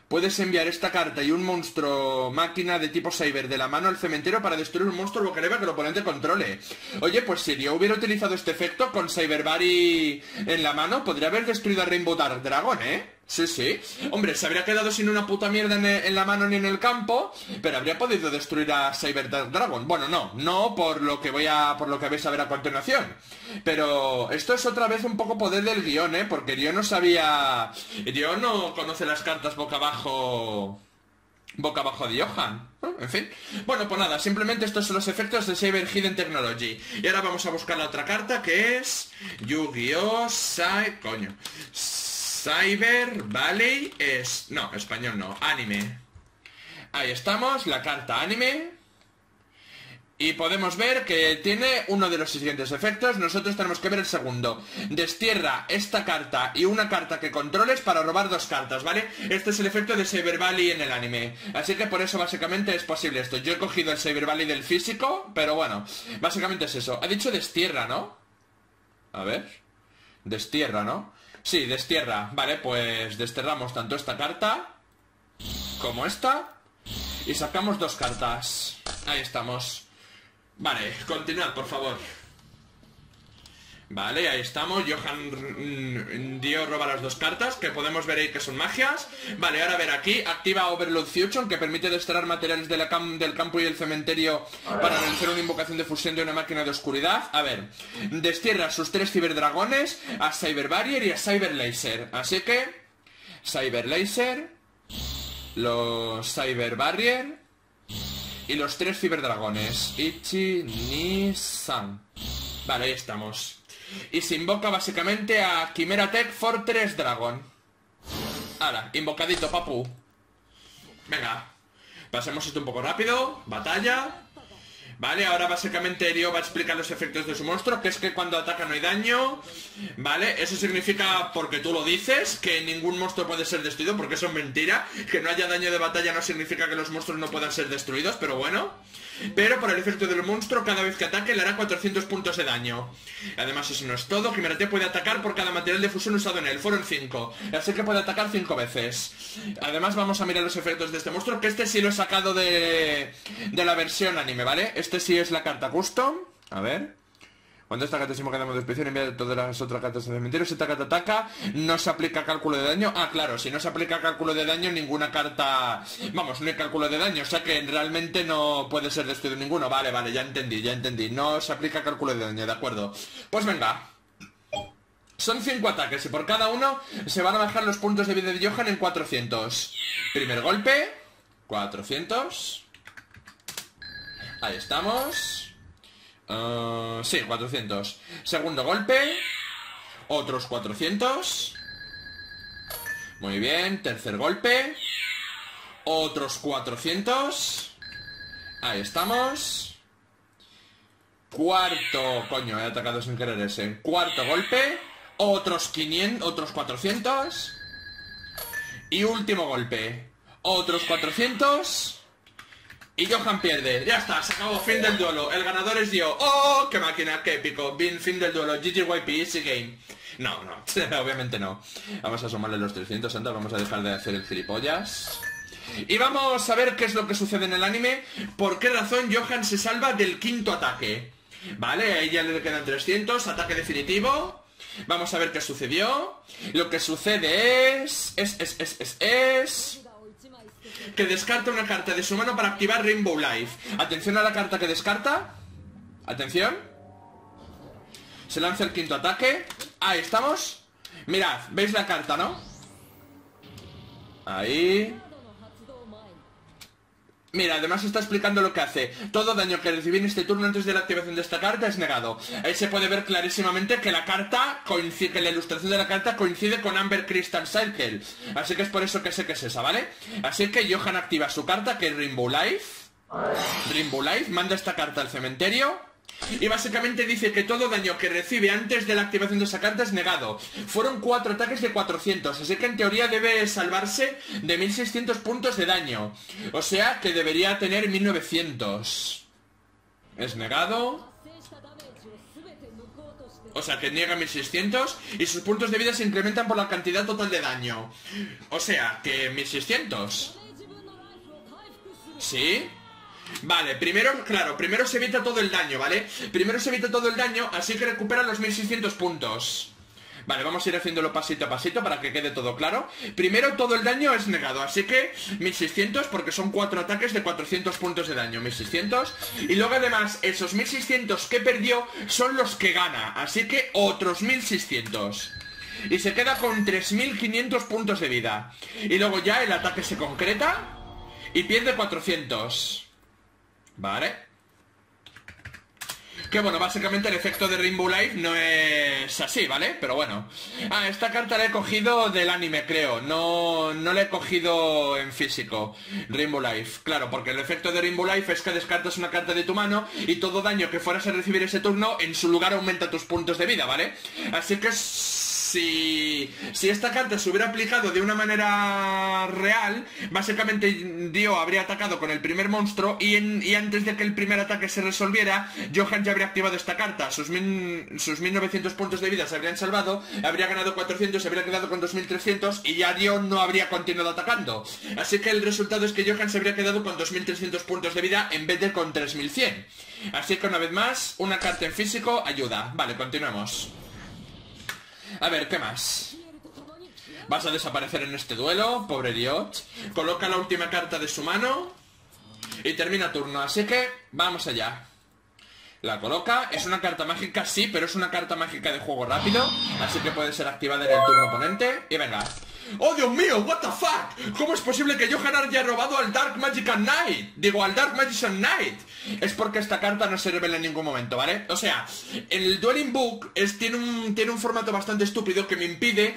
Puedes enviar esta carta y un monstruo máquina de tipo Cyber de la mano al cementerio para destruir un monstruo bocareva que el oponente controle. Oye, pues si yo hubiera utilizado este efecto con Cyberbari en la mano, podría haber destruido a Rainbow Dark Dragon, ¿eh? Sí, sí. Hombre, se habría quedado sin una puta mierda en, la mano ni en el campo, pero habría podido destruir a Cyber Dragon. Bueno, no, no por lo que voy a. por lo que vais a ver a continuación. Pero esto es otra vez un poco poder del guion, ¿eh? Porque yo no sabía. Yo no conoce las cartas boca abajo boca abajo de Johan. En fin. Bueno, pues nada, simplemente estos son los efectos de Cyber Hidden Technology. Y ahora vamos a buscar la otra carta que es Yu-Gi-Oh! Sai... Coño. Cyber Valley es... No, español no. Anime. Ahí estamos, la carta anime. Y podemos ver que tiene uno de los siguientes efectos, nosotros tenemos que ver el segundo. Destierra esta carta y una carta que controles para robar dos cartas, ¿vale? Este es el efecto de Cyber Valley en el anime. Así que por eso básicamente es posible esto. Yo he cogido el Cyber Valley del físico, pero bueno, básicamente es eso. Ha dicho destierra, ¿no? A ver. Destierra, ¿no? Sí, destierra. Vale, pues desterramos tanto esta carta como esta y sacamos dos cartas. Ahí estamos. Vale, continuad, por favor. Vale, ahí estamos. Johan mm, dio roba las dos cartas, que podemos ver ahí que son magias. Vale, ahora a ver aquí, activa Overload Fusion, que permite desterrar materiales del campo y el cementerio para realizar una invocación de fusión de una máquina de oscuridad. A ver, destierra sus tres ciberdragones, a Cyber Barrier y a Cyber Laser. Así que, Cyber Laser, los Cyber Barrier y los tres ciberdragones. Ichi, Ni, San. Vale, ahí estamos. Y se invoca básicamente a Chimera Tech Fortress Dragon. Ahora, invocadito, papu. Venga. Pasemos esto un poco rápido. Batalla. ¿Vale? Ahora básicamente Ryo va a explicar los efectos de su monstruo, que es que cuando ataca no hay daño, ¿vale? Eso significa, porque tú lo dices, que ningún monstruo puede ser destruido, porque eso es mentira. Que no haya daño de batalla no significa que los monstruos no puedan ser destruidos, pero bueno. Pero por el efecto del monstruo, cada vez que ataque le hará 400 puntos de daño. Además, eso no es todo. Kimerate puede atacar por cada material de fusión usado en él. Fueron 5. Así que puede atacar 5 veces. Además, vamos a mirar los efectos de este monstruo, que este sí lo he sacado de, de la versión anime, ¿vale? Este sí es la carta custom. A ver. Cuando esta carta se invoca de especial, envía todas las otras cartas al cementerio. Esta carta ataca, no se aplica cálculo de daño. Ah, claro, si no se aplica cálculo de daño, ninguna carta... Vamos, no hay cálculo de daño, o sea que realmente no puede ser destruido ninguno. Vale, vale, ya entendí, ya entendí. No se aplica cálculo de daño, de acuerdo. Pues venga. Son 5 ataques y por cada uno se van a bajar los puntos de vida de Johan en 400. Primer golpe, 400. Ahí estamos. Uh, sí, 400. Segundo golpe. Otros 400. Muy bien. Tercer golpe. Otros 400. Ahí estamos. Cuarto... Coño, he atacado sin querer ese. Cuarto golpe. Otros 500... Otros 400. Y último golpe. Otros 400. Y Johan pierde. Ya está, se acabó. Fin del duelo. El ganador es Dio. ¡Oh! ¡Qué máquina! ¡Qué épico! Fin, fin del duelo. GGYP, easy game. No, no. <laughs> Obviamente no. Vamos a sumarle los 300, Santa. Vamos a dejar de hacer el gilipollas. Y vamos a ver qué es lo que sucede en el anime. ¿Por qué razón Johan se salva del quinto ataque? Vale, ahí ya le quedan 300. Ataque definitivo. Vamos a ver qué sucedió. Lo que sucede es... Es, es, es, es, es que descarta una carta de su mano para activar Rainbow Life. Atención a la carta que descarta. Atención. Se lanza el quinto ataque. Ahí estamos. Mirad, ¿veis la carta, no? Ahí. Mira, además está explicando lo que hace. Todo daño que recibí en este turno antes de la activación de esta carta es negado. Ahí se puede ver clarísimamente que la carta coincide, que la ilustración de la carta coincide con Amber Crystal Cycle. Así que es por eso que sé que es esa, ¿vale? Así que Johan activa su carta, que es Rainbow Life. Rainbow Life, manda esta carta al cementerio. Y básicamente dice que todo daño que recibe antes de la activación de esa carta es negado. Fueron cuatro ataques de 400, así que en teoría debe salvarse de 1600 puntos de daño. O sea que debería tener 1900. Es negado. O sea que niega 1600 y sus puntos de vida se incrementan por la cantidad total de daño. O sea que 1600. ¿Sí? Vale, primero, claro, primero se evita todo el daño, ¿vale? Primero se evita todo el daño, así que recupera los 1600 puntos Vale, vamos a ir haciéndolo pasito a pasito para que quede todo claro. Primero todo el daño es negado, así que 1600 porque son cuatro ataques de 400 puntos de daño, 1600. Y luego además esos 1600 que perdió son los que gana, así que otros 1600 y se queda con 3.500 puntos de vida. Y luego ya el ataque se concreta y pierde 400. Vale. Que bueno, básicamente el efecto de Rainbow Life no es así, ¿vale? Pero bueno. Ah, esta carta la he cogido del anime, creo. No, no la he cogido en físico. Rainbow Life. Claro, porque el efecto de Rainbow Life es que descartas una carta de tu mano y todo daño que fueras a recibir ese turno, en su lugar aumenta tus puntos de vida, ¿vale? Así que si, esta carta se hubiera aplicado de una manera real, básicamente Dio habría atacado con el primer monstruo y, antes de que el primer ataque se resolviera, Johan ya habría activado esta carta. Sus, sus 1900 puntos de vida se habrían salvado, habría ganado 400, se habría quedado con 2300 y ya Dio no habría continuado atacando. Así que el resultado es que Johan se habría quedado con 2300 puntos de vida en vez de con 3100. Así que una vez más, una carta en físico ayuda. Vale, continuemos. A ver, ¿qué más? Vas a desaparecer en este duelo, pobre Dios. Coloca la última carta de su mano y termina turno. Así que vamos allá. La coloca, es una carta mágica, sí, pero es una carta mágica de juego rápido, así que puede ser activada en el turno oponente. Y venga, ¡Oh, Dios mío! ¿What the fuck? ¿Cómo es posible que Johan haya robado al Dark Magical Knight? Digo, al Dark Magician Knight. Es porque esta carta no se revela en ningún momento, ¿vale? O sea, el Dueling Book es, tiene, un, tiene un formato bastante estúpido que me impide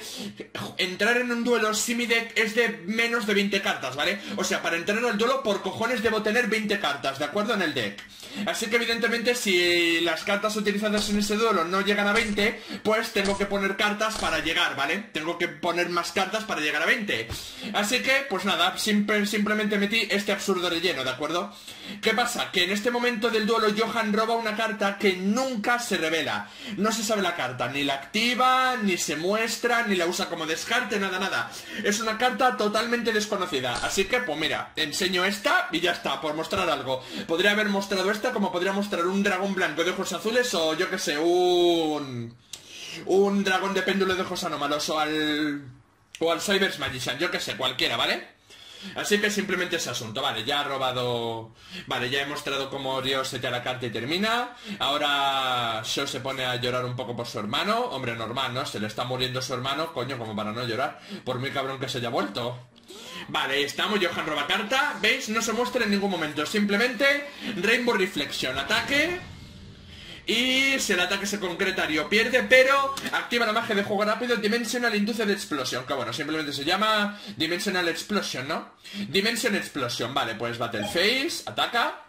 entrar en un duelo si mi deck es de menos de 20 cartas, ¿vale? O sea, para entrar en el duelo, por cojones debo tener 20 cartas, ¿de acuerdo? En el deck. Así que evidentemente si las cartas utilizadas en ese duelo no llegan a 20, pues tengo que poner cartas para llegar, ¿vale? Tengo que poner más cartas para llegar a 20. Así que, pues nada, simplemente metí este absurdo relleno, ¿de acuerdo? ¿Qué pasa? Que en este momento del duelo Johan roba una carta que nunca se revela. No se sabe la carta, ni la activa, ni se muestra, ni la usa como descarte, nada, nada. Es una carta totalmente desconocida. Así que, pues mira, enseño esta y ya está, por mostrar algo. Podría haber mostrado esta como podría mostrar un dragón blanco de ojos azules o yo que sé, un... Un dragón de péndulo de ojos anómalos o al... O al Cybers Magician, yo que sé, cualquiera, ¿vale? Así que simplemente ese asunto, vale, ya ha robado... Vale, ya he mostrado cómo Dios se la carta y termina. Ahora Sho se pone a llorar un poco por su hermano. Hombre, normal, ¿no? Se le está muriendo su hermano, coño, como para no llorar. Por muy cabrón que se haya vuelto. Vale, estamos, Johan roba carta. ¿Veis? No se muestra en ningún momento. Simplemente Rainbow Reflection. Ataque. Y si el ataque se concreta, Rio pierde, pero activa la magia de juego rápido Dimensional Induced Explosion, que bueno, simplemente se llama Dimensional Explosion, ¿no? Dimension Explosion, vale, pues Battle Phase, ataca.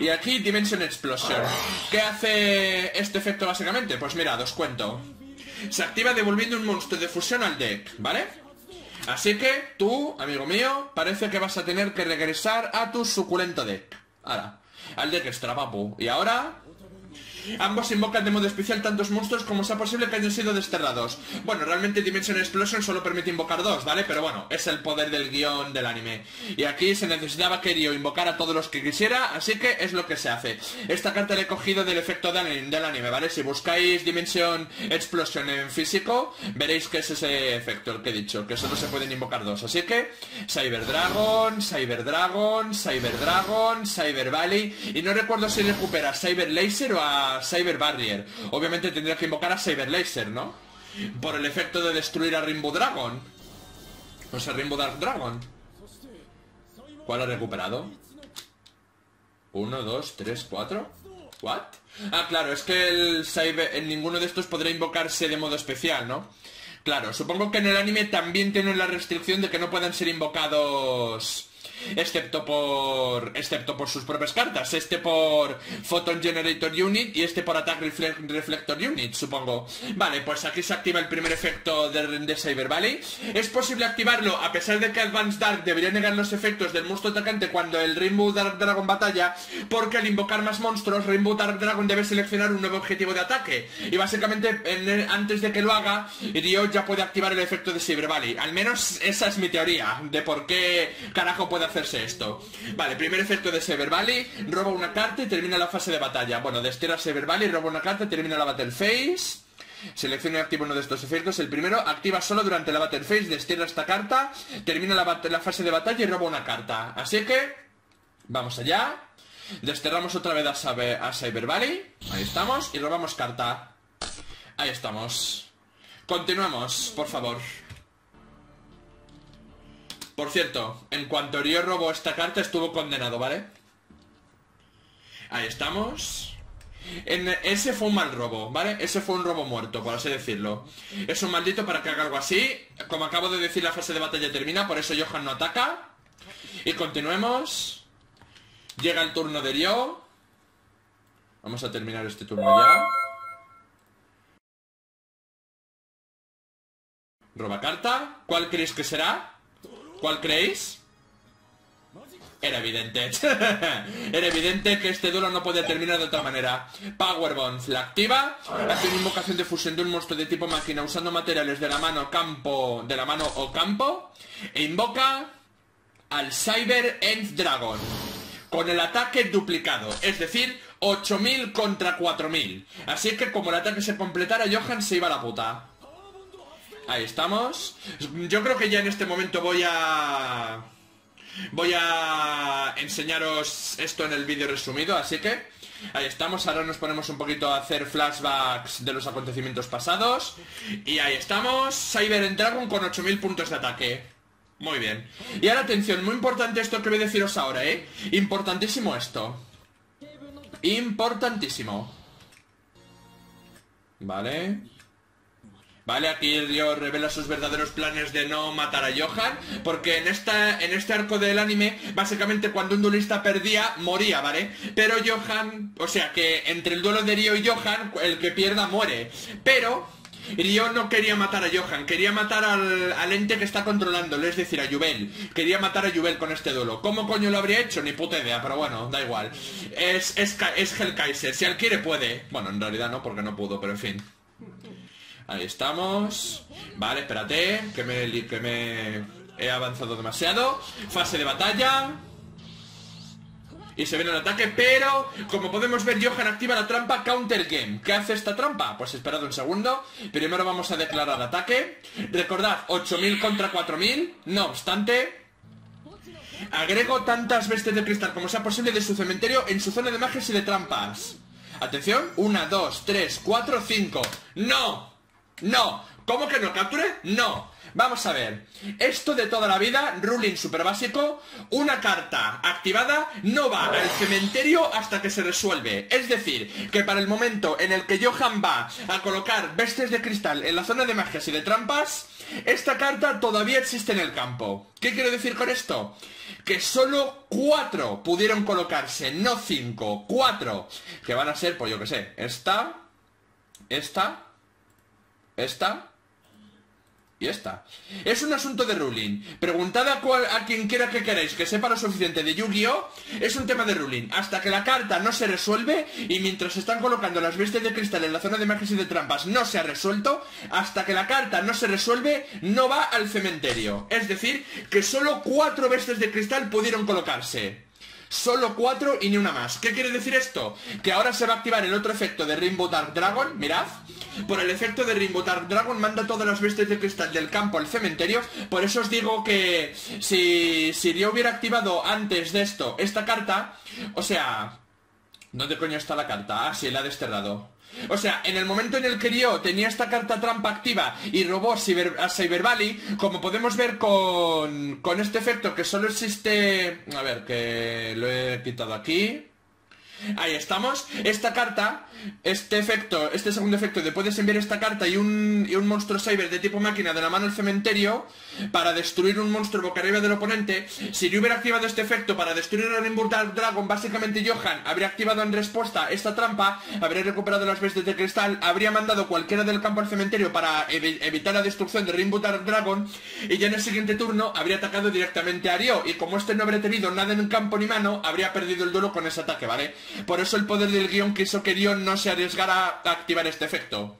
Y aquí Dimension Explosion. ¿Qué hace este efecto básicamente? Pues mira, os cuento. Se activa devolviendo un monstruo de fusión al deck, ¿vale? Así que tú, amigo mío, parece que vas a tener que regresar a tu suculento deck. Ahora, al deck extra, papu. Y ahora, Ambos invocan de modo especial tantos monstruos como sea posible que hayan sido desterrados. Bueno, realmente Dimension Explosion solo permite invocar dos, ¿vale? Pero bueno, es el poder del guion del anime. Y aquí se necesitaba que Ryo invocara a todos los que quisiera, así que es lo que se hace. Esta carta la he cogido del efecto del anime, ¿vale? Si buscáis Dimension Explosion en físico, veréis que es ese efecto el que he dicho, que solo se pueden invocar dos. Así que, Cyber Dragon, Cyber Dragon, Cyber Dragon, Cyber Valley, y no recuerdo si recupera Cyber Laser o a Cyber Barrier. Obviamente tendría que invocar a Cyber Laser, ¿no? Por el efecto de destruir a Rainbow Dragon. O sea, Rainbow Dark Dragon. ¿Cuál ha recuperado? Uno, dos, tres, cuatro. ¿What? Ah, claro, es que el Cyber, en ninguno de estos podrá invocarse de modo especial, ¿no? Claro, supongo que en el anime también tienen la restricción de que no puedan ser invocados excepto por excepto por sus propias cartas. Este por Photon Generator Unit y este por Attack Reflector Unit, supongo. Vale, pues aquí se activa el primer efecto de, de Cyber Valley. Es posible activarlo a pesar de que Advanced Dark debería negar los efectos del monstruo atacante cuando el Rainbow Dark Dragon batalla, porque al invocar más monstruos, Rainbow Dark Dragon debe seleccionar un nuevo objetivo de ataque. Y básicamente, antes de que lo haga, Dio ya puede activar el efecto de Cyber Valley. Al menos esa es mi teoría de por qué carajo puede hacerse esto. Vale, primer efecto de Cyber Valley, roba una carta y termina la fase de batalla. Bueno, destierra Cyber Valley, roba una carta y termina la Battle Phase. Selecciona y activa uno de estos efectos. El primero activa solo durante la Battle Phase, destierra esta carta, termina la, fase de batalla y roba una carta. Así que, vamos allá. Desterramos otra vez a, a Cyber Valley. Ahí estamos. Y robamos carta. Ahí estamos. Continuamos, por favor. Por cierto, en cuanto Rio robó esta carta estuvo condenado, ¿vale? Ahí estamos. Ese fue un mal robo, ¿vale? Ese fue un robo muerto, por así decirlo. Es un maldito para que haga algo así. Como acabo de decir, la fase de batalla termina, por eso Johan no ataca. Y continuemos. Llega el turno de Rio. Vamos a terminar este turno ya. Roba carta. ¿Cuál creéis que será? ¿Cuál creéis? Era evidente. <laughs> Era evidente que este duelo no puede terminar de otra manera. Power Bonds la activa, hace una invocación de fusión de un monstruo de tipo máquina usando materiales de la mano campo, de la mano o campo, e invoca al Cyber End Dragon con el ataque duplicado, es decir, 8000 contra 4000. Así que como el ataque se completara, Johan se iba a la puta. Ahí estamos. Yo creo que ya en este momento voy a... Voy a enseñaros esto en el vídeo resumido, así que... Ahí estamos, ahora nos ponemos un poquito a hacer flashbacks de los acontecimientos pasados. Y ahí estamos, Cyber Dragon con 8000 puntos de ataque. Muy bien. Y ahora atención, muy importante esto que voy a deciros ahora, ¿eh? Importantísimo esto. Importantísimo. Vale. Vale, aquí Dios revela sus verdaderos planes de no matar a Johan, porque en, esta, en este arco del anime, básicamente cuando un duelista perdía, moría, ¿vale? Pero Johan, o sea que entre el duelo de Ryo y Johan, el que pierda muere. Pero Ryo no quería matar a Johan, quería matar al, ente que está controlándolo, es decir, a Yubel. Quería matar a Yubel con este duelo. ¿Cómo coño lo habría hecho? Ni puta idea, pero bueno, da igual. Es, es, es Hellkaiser, si él quiere puede. Bueno, en realidad no, porque no pudo, pero en fin. Ahí estamos. Vale, espérate, que me, he avanzado demasiado. Fase de batalla. Y se viene el ataque, pero como podemos ver, Johan activa la trampa Counter Game. ¿Qué hace esta trampa? Pues esperad un segundo. Primero vamos a declarar ataque. Recordad, 8000 contra 4000. No obstante, agrego tantas bestias de cristal como sea posible de su cementerio en su zona de magias y de trampas. Atención, 1, 2, 3, 4, 5. ¡No! No. ¿Cómo que no capture? No. Vamos a ver. Esto de toda la vida, ruling super básico, una carta activada no va al cementerio hasta que se resuelve. Es decir, que para el momento en el que Johan va a colocar bestias de cristal en la zona de magias y de trampas, esta carta todavía existe en el campo. ¿Qué quiero decir con esto? Que solo cuatro pudieron colocarse, no cinco, cuatro. Que van a ser, pues yo que sé, esta, esta, esta y esta. Es un asunto de ruling. Preguntad a, a quien quiera que queráis que sepa lo suficiente de Yu-Gi-Oh! Es un tema de ruling. Hasta que la carta no se resuelve y mientras se están colocando las bestias de cristal en la zona de magias y de trampas no se ha resuelto, hasta que la carta no se resuelve, no va al cementerio. Es decir, que solo cuatro bestias de cristal pudieron colocarse. Solo cuatro y ni una más. ¿Qué quiere decir esto? Que ahora se va a activar el otro efecto de Rainbow Dark Dragon, mirad. Por el efecto de Rainbow Dark Dragon manda todas las bestias de cristal del campo al cementerio. Por eso os digo que si, si yo hubiera activado antes de esto esta carta, o sea... ¿Dónde coño está la carta? Ah, sí, la ha desterrado. O sea, en el momento en el que yo tenía esta carta trampa activa y robó a Cyber Valley, como podemos ver con, con este efecto que solo existe... A ver, que lo he quitado aquí... Ahí estamos. Esta carta, este efecto, este segundo efecto de puedes enviar esta carta y un, y un monstruo cyber de tipo máquina de la mano al cementerio para destruir un monstruo boca arriba del oponente. Si yo hubiera activado este efecto para destruir a Rainbow Dragon, básicamente Johan habría activado en respuesta esta trampa, habría recuperado las bestias de cristal, habría mandado cualquiera del campo al cementerio para evitar la destrucción de Rainbow Dragon y ya en el siguiente turno habría atacado directamente a Ryo y como este no habría tenido nada en campo ni mano, habría perdido el duelo con ese ataque, ¿vale? Por eso el poder del guion quiso que Dion no se arriesgara a activar este efecto.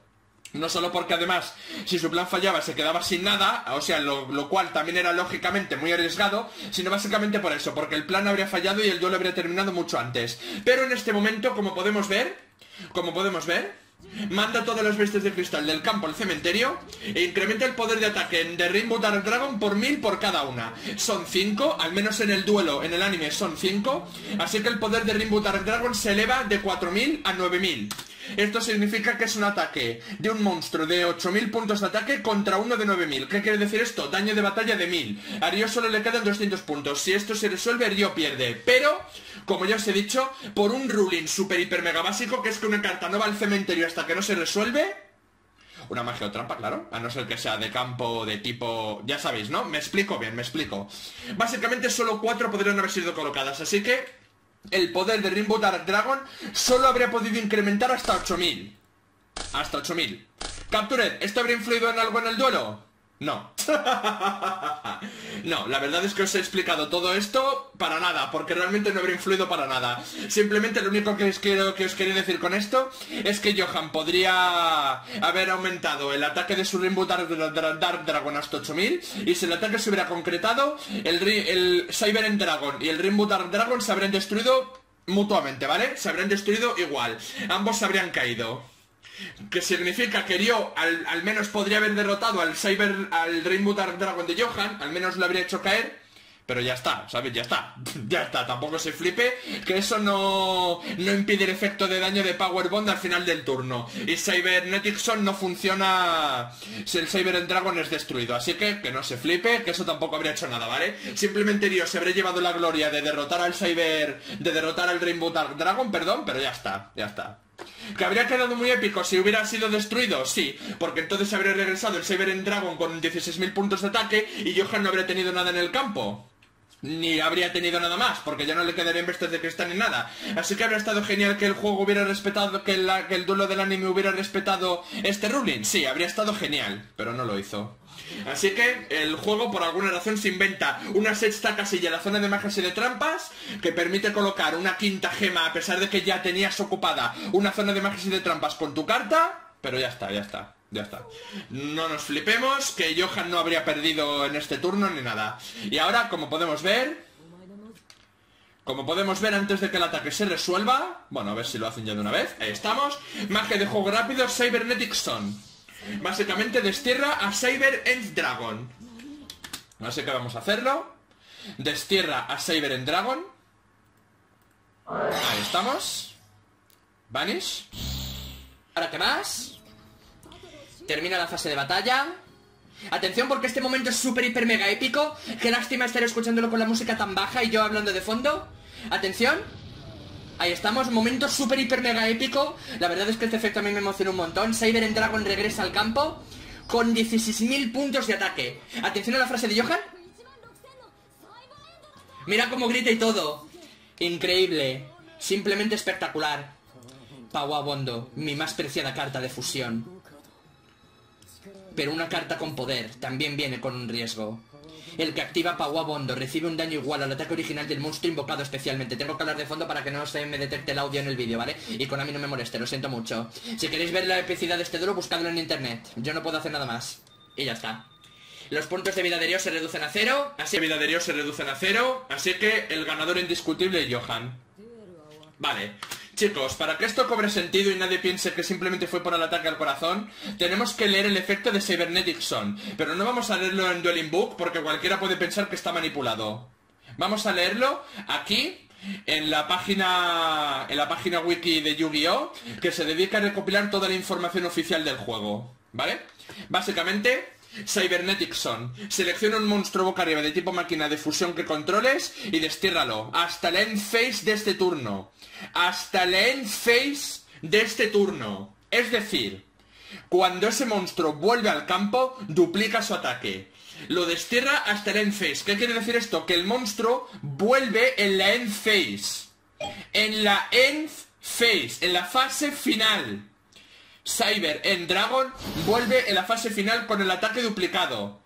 No solo porque además, si su plan fallaba, se quedaba sin nada, o sea, lo, cual también era lógicamente muy arriesgado, sino básicamente por eso, porque el plan habría fallado y el duelo habría terminado mucho antes. Pero en este momento, como podemos ver, como podemos ver, manda todas las bestias de cristal del campo al cementerio e incrementa el poder de ataque de Rainbow Dark Dragon por mil por cada una. Son 5, al menos en el duelo, en el anime son 5, así que el poder de Rainbow Dark Dragon se eleva de 4000 a 9000. Esto significa que es un ataque de un monstruo de 8000 puntos de ataque contra uno de 9000. ¿Qué quiere decir esto? Daño de batalla de 1000. A Ryo solo le quedan 200 puntos. Si esto se resuelve, Ryo pierde. Pero, como ya os he dicho, por un ruling super hiper mega básico, que es que una carta no va al cementerio hasta que no se resuelve, una magia o trampa, claro, a no ser que sea de campo de tipo... Ya sabéis, ¿no? Me explico bien, me explico. Básicamente solo cuatro podrían haber sido colocadas, así que el poder de Rainbow Dark Dragon solo habría podido incrementar hasta 8000. Hasta 8000. Captured, ¿esto habría influido en algo en el duelo? No. <laughs> no, la verdad es que os he explicado todo esto para nada, porque realmente no habría influido para nada. Simplemente lo único que os, quiero, quería decir con esto es que Johan podría haber aumentado el ataque de su Rainbow Dark, Dragon hasta 8000 y si el ataque se hubiera concretado, el, el Cyber End Dragon y el Rainbow Dark Dragon se habrían destruido mutuamente, ¿vale? Se habrían destruido igual. Ambos se habrían caído que significa que Ryo al, menos podría haber derrotado al Cyber, al Rainbow Dark Dragon de Johan, al menos lo habría hecho caer, pero ya está, ¿sabes? Ya está, <laughs> ya está, tampoco se flipe, que eso no, no impide el efecto de daño de Power Bond al final del turno. Y Cyberneticson no funciona si el Cyber Dragon es destruido, así que que no se flipe, que eso tampoco habría hecho nada, ¿vale? Simplemente Ryo se habría llevado la gloria de derrotar al Cyber, de derrotar al Rainbow Dark Dragon, perdón, pero ya está, ya está. ¿Que habría quedado muy épico si hubiera sido destruido? Sí, porque entonces habría regresado el Cyber Dragon con 16.000 puntos de ataque y Johan no habría tenido nada en el campo. Ni habría tenido nada más, porque ya no le quedarían bestas de cristal ni nada. Así que habría estado genial que el juego hubiera respetado, que, que el duelo del anime hubiera respetado este ruling. Sí, habría estado genial, pero no lo hizo. Así que el juego por alguna razón se inventa una sexta casilla en la zona de magias y de trampas que permite colocar una quinta gema a pesar de que ya tenías ocupada una zona de magias y de trampas con tu carta, pero ya está, ya está. Ya está. No nos flipemos, que Johan no habría perdido en este turno ni nada. Y ahora, como podemos ver... Como podemos ver antes de que el ataque se resuelva... Bueno, a ver si lo hacen ya de una vez. Ahí estamos. Magia de juego rápido, Cybernetic Stone. Básicamente destierra a Cyber End Dragon. Así que vamos a hacerlo. Destierra a Cyber End Dragon. Ahí estamos. Vanish. ¿Ahora qué más? Termina la fase de batalla. Atención porque este momento es súper, hiper, mega épico. Qué lástima estar escuchándolo con la música tan baja y yo hablando de fondo. Atención. Ahí estamos, momento súper, hiper, mega épico. La verdad es que este efecto a mí me emociona un montón. Cyber en Dragon regresa al campo con 16.000 puntos de ataque. Atención a la frase de Johan. Mira cómo grita y todo. Increíble. Simplemente espectacular. Bondo, mi más preciada carta de fusión. Pero una carta con poder también viene con un riesgo. El que activa Bondo recibe un daño igual al ataque original del monstruo invocado especialmente. Tengo que hablar de fondo para que no se me detecte el audio en el vídeo, ¿vale? Y con a mí no me moleste, lo siento mucho. Si queréis ver la epicidad de este duro, buscadlo en internet. Yo no puedo hacer nada más. Y ya está. Los puntos de vida de Rio se reducen a cero. Así vida de Rio se reducen a cero. Así que el ganador indiscutible es Johan. Vale. Chicos, para que esto cobre sentido y nadie piense que simplemente fue por el ataque al corazón, tenemos que leer el efecto de Cybernetic Son. Pero no vamos a leerlo en Dueling Book porque cualquiera puede pensar que está manipulado. Vamos a leerlo aquí en la página en la página wiki de Yu-Gi-Oh que se dedica a recopilar toda la información oficial del juego, ¿vale? Básicamente Cybernetic Son. Selecciona un monstruo boca arriba de tipo máquina de fusión que controles y destiérralo hasta el end phase de este turno hasta el end phase de este turno. Es decir, cuando ese monstruo vuelve al campo, duplica su ataque. Lo destierra hasta el end phase. ¿Qué quiere decir esto? Que el monstruo vuelve en la end phase. En la end phase, en la fase final. Cyber en Dragon vuelve en la fase final con el ataque duplicado.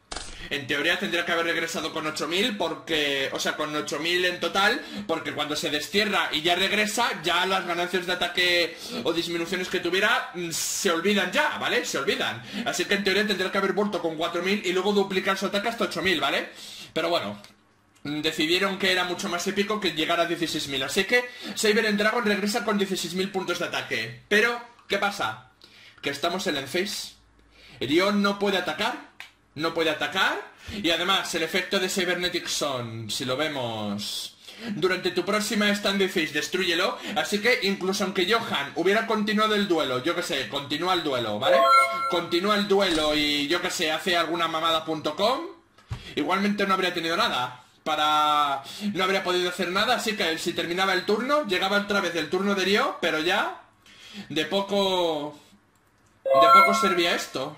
En teoría tendría que haber regresado con 8000 porque, o sea, con 8000 en total, porque cuando se destierra y ya regresa, ya las ganancias de ataque o disminuciones que tuviera mm, se olvidan ya, ¿vale? Se olvidan. Así que en teoría tendría que haber vuelto con 4000 y luego duplicar su ataque hasta 8000, ¿vale? Pero bueno, mm, decidieron que era mucho más épico que llegar a 16.000. Así que Saber en Dragon regresa con 16.000 puntos de ataque. Pero, ¿qué pasa? Que estamos en el face. Ryo no puede atacar, no puede atacar, y además el efecto de Cybernetic Son, si lo vemos... Durante tu próxima stand de face, destruyelo. Así que incluso aunque Johan hubiera continuado el duelo, yo que sé, continúa el duelo, ¿vale? Continúa el duelo y yo que sé, hace alguna mamada.com, igualmente no habría tenido nada para... no habría podido hacer nada, así que si terminaba el turno, llegaba otra vez el turno de Rio, pero ya de poco... de poco servía esto.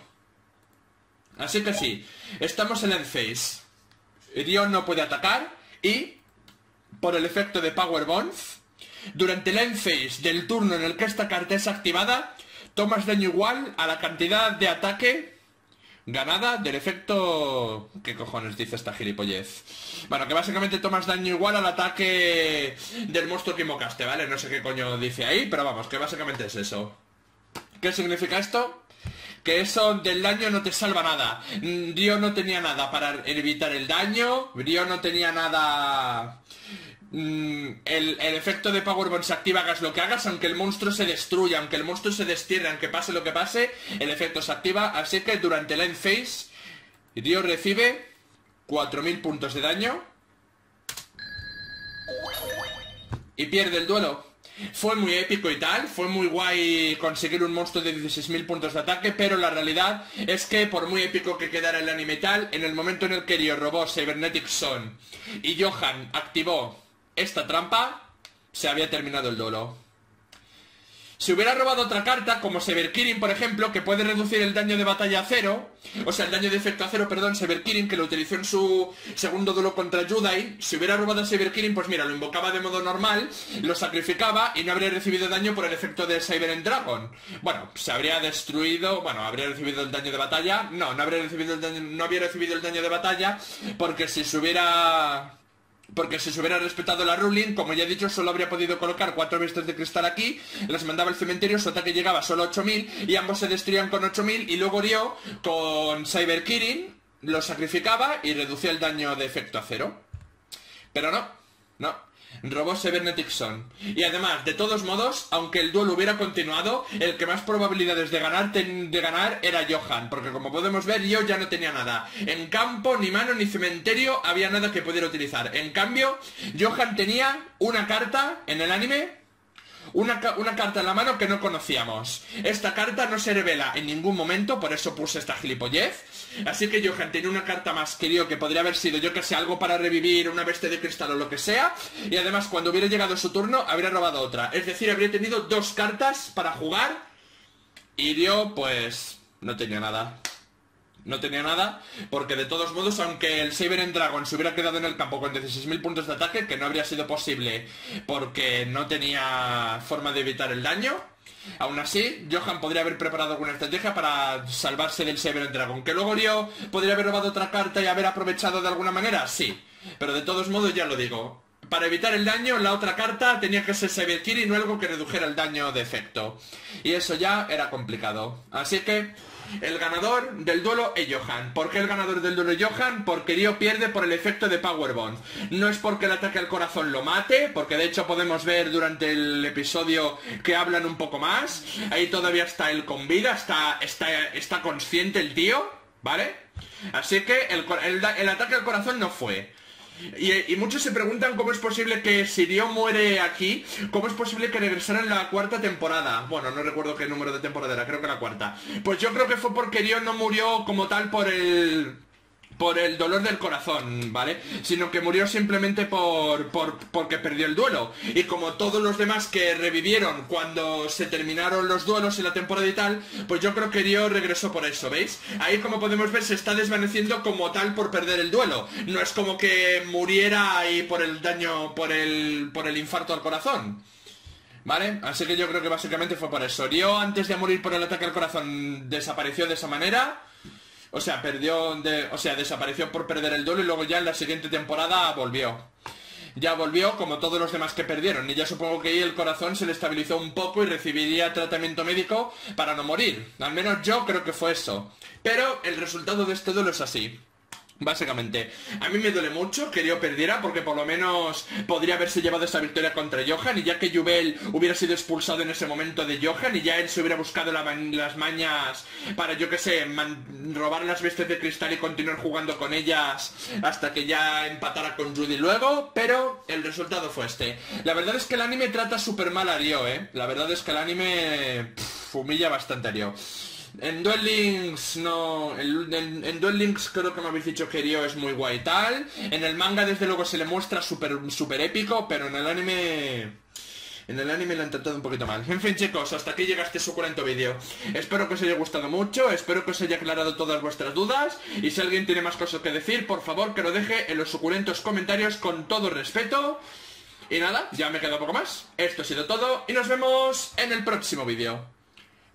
Así que sí, estamos en el face. Rio no puede atacar y, por el efecto de Power Bonds, durante el end phase del turno en el que esta carta es activada, tomas daño igual a la cantidad de ataque ganada del efecto... ¿Qué cojones dice esta gilipollez? Bueno, que básicamente tomas daño igual al ataque del monstruo que invocaste, ¿vale? No sé qué coño dice ahí, pero vamos, que básicamente es eso. ¿Qué significa esto? Que eso del daño no te salva nada. Dio no tenía nada para evitar el daño. Dio no tenía nada Mm, el, efecto de Powerbomb se activa, hagas lo que hagas, aunque el monstruo se destruya, aunque el monstruo se destierre, aunque pase lo que pase, el efecto se activa, así que durante el end phase, Dio recibe 4.000 puntos de daño y pierde el duelo. Fue muy épico y tal, fue muy guay conseguir un monstruo de 16.000 puntos de ataque, pero la realidad es que por muy épico que quedara el anime tal, en el momento en el que Dio robó Cybernetic Son y Johan activó esta trampa, se había terminado el dolo. Si hubiera robado otra carta, como Severkirin, por ejemplo, que puede reducir el daño de batalla a cero, o sea, el daño de efecto a cero, perdón, Severkirin, que lo utilizó en su segundo duelo contra Judai, si hubiera robado a Severkirin, pues mira, lo invocaba de modo normal, lo sacrificaba y no habría recibido daño por el efecto de Cyber Dragon. Bueno, se habría destruido, bueno, habría recibido el daño de batalla, no, no habría recibido el daño, no había recibido el daño de batalla, porque si se hubiera porque si se hubiera respetado la ruling, como ya he dicho, solo habría podido colocar cuatro bestias de cristal aquí, las mandaba al cementerio, su ataque llegaba solo a 8000 y ambos se destruían con 8000 y luego Rio con Cyber Kirin lo sacrificaba y reducía el daño de efecto a cero. Pero no, no robó Cybernetic Son. Y además, de todos modos, aunque el duelo hubiera continuado, el que más probabilidades de ganar, de ganar era Johan, porque como podemos ver, yo ya no tenía nada. En campo, ni mano, ni cementerio, había nada que pudiera utilizar. En cambio, Johan tenía una carta en el anime una, carta en la mano que no conocíamos. Esta carta no se revela en ningún momento, por eso puse esta gilipollez. Así que Johan tiene una carta más querido que podría haber sido, yo que sé, algo para revivir, una bestia de cristal o lo que sea. Y además, cuando hubiera llegado su turno, habría robado otra. Es decir, habría tenido dos cartas para jugar. Y yo, pues, no tenía nada no tenía nada, porque de todos modos, aunque el Saber Dragon se hubiera quedado en el campo con 16.000 puntos de ataque, que no habría sido posible porque no tenía forma de evitar el daño, aún así, Johan podría haber preparado alguna estrategia para salvarse del Saber Dragon. ¿Que luego Rio podría haber robado otra carta y haber aprovechado de alguna manera? Sí, pero de todos modos ya lo digo. Para evitar el daño, la otra carta tenía que ser Saber y no algo que redujera el daño de efecto. Y eso ya era complicado. Así que el ganador del duelo es Johan. ¿Por qué el ganador del duelo es Johan? Porque Dio pierde por el efecto de Powerbomb. No es porque el ataque al corazón lo mate, porque de hecho podemos ver durante el episodio que hablan un poco más. Ahí todavía está él con vida, está, está, está consciente el tío, ¿vale? Así que el, el ataque al corazón no fue. Y, muchos se preguntan cómo es posible que Sirio muere aquí, cómo es posible que regresara en la cuarta temporada. Bueno, no recuerdo qué número de temporada era, creo que la cuarta. Pues yo creo que fue porque Rio no murió como tal por el por el dolor del corazón, ¿vale? Sino que murió simplemente por, por, porque perdió el duelo. Y como todos los demás que revivieron cuando se terminaron los duelos en la temporada y tal, pues yo creo que Dio regresó por eso, ¿veis? Ahí como podemos ver se está desvaneciendo como tal por perder el duelo. No es como que muriera ahí por el daño, por el, por el infarto al corazón. ¿Vale? Así que yo creo que básicamente fue por eso. Dio antes de morir por el ataque al corazón desapareció de esa manera o sea, perdió, o sea, desapareció por perder el duelo y luego ya en la siguiente temporada volvió. Ya volvió como todos los demás que perdieron y ya supongo que ahí el corazón se le estabilizó un poco y recibiría tratamiento médico para no morir. Al menos yo creo que fue eso. Pero el resultado de este duelo es así. Básicamente, a mí me duele mucho que Ryo perdiera porque por lo menos podría haberse llevado esa victoria contra Johan y ya que Jubel hubiera sido expulsado en ese momento de Johan y ya él se hubiera buscado las mañas para, yo que sé, robar las bestias de cristal y continuar jugando con ellas hasta que ya empatara con Judy luego, pero el resultado fue este. La verdad es que el anime trata súper mal a Ryo, ¿eh? La verdad es que el anime humilla bastante a Ryo. En Duel Links no... En, en, Duel Links creo que me habéis dicho que Ryo es muy guay tal. En el manga desde luego se le muestra súper super épico, pero en el anime... En el anime lo han tratado un poquito mal. En fin, chicos, hasta aquí llega este suculento vídeo. Espero que os haya gustado mucho, espero que os haya aclarado todas vuestras dudas. Y si alguien tiene más cosas que decir, por favor que lo deje en los suculentos comentarios con todo respeto. Y nada, ya me queda poco más. Esto ha sido todo y nos vemos en el próximo vídeo.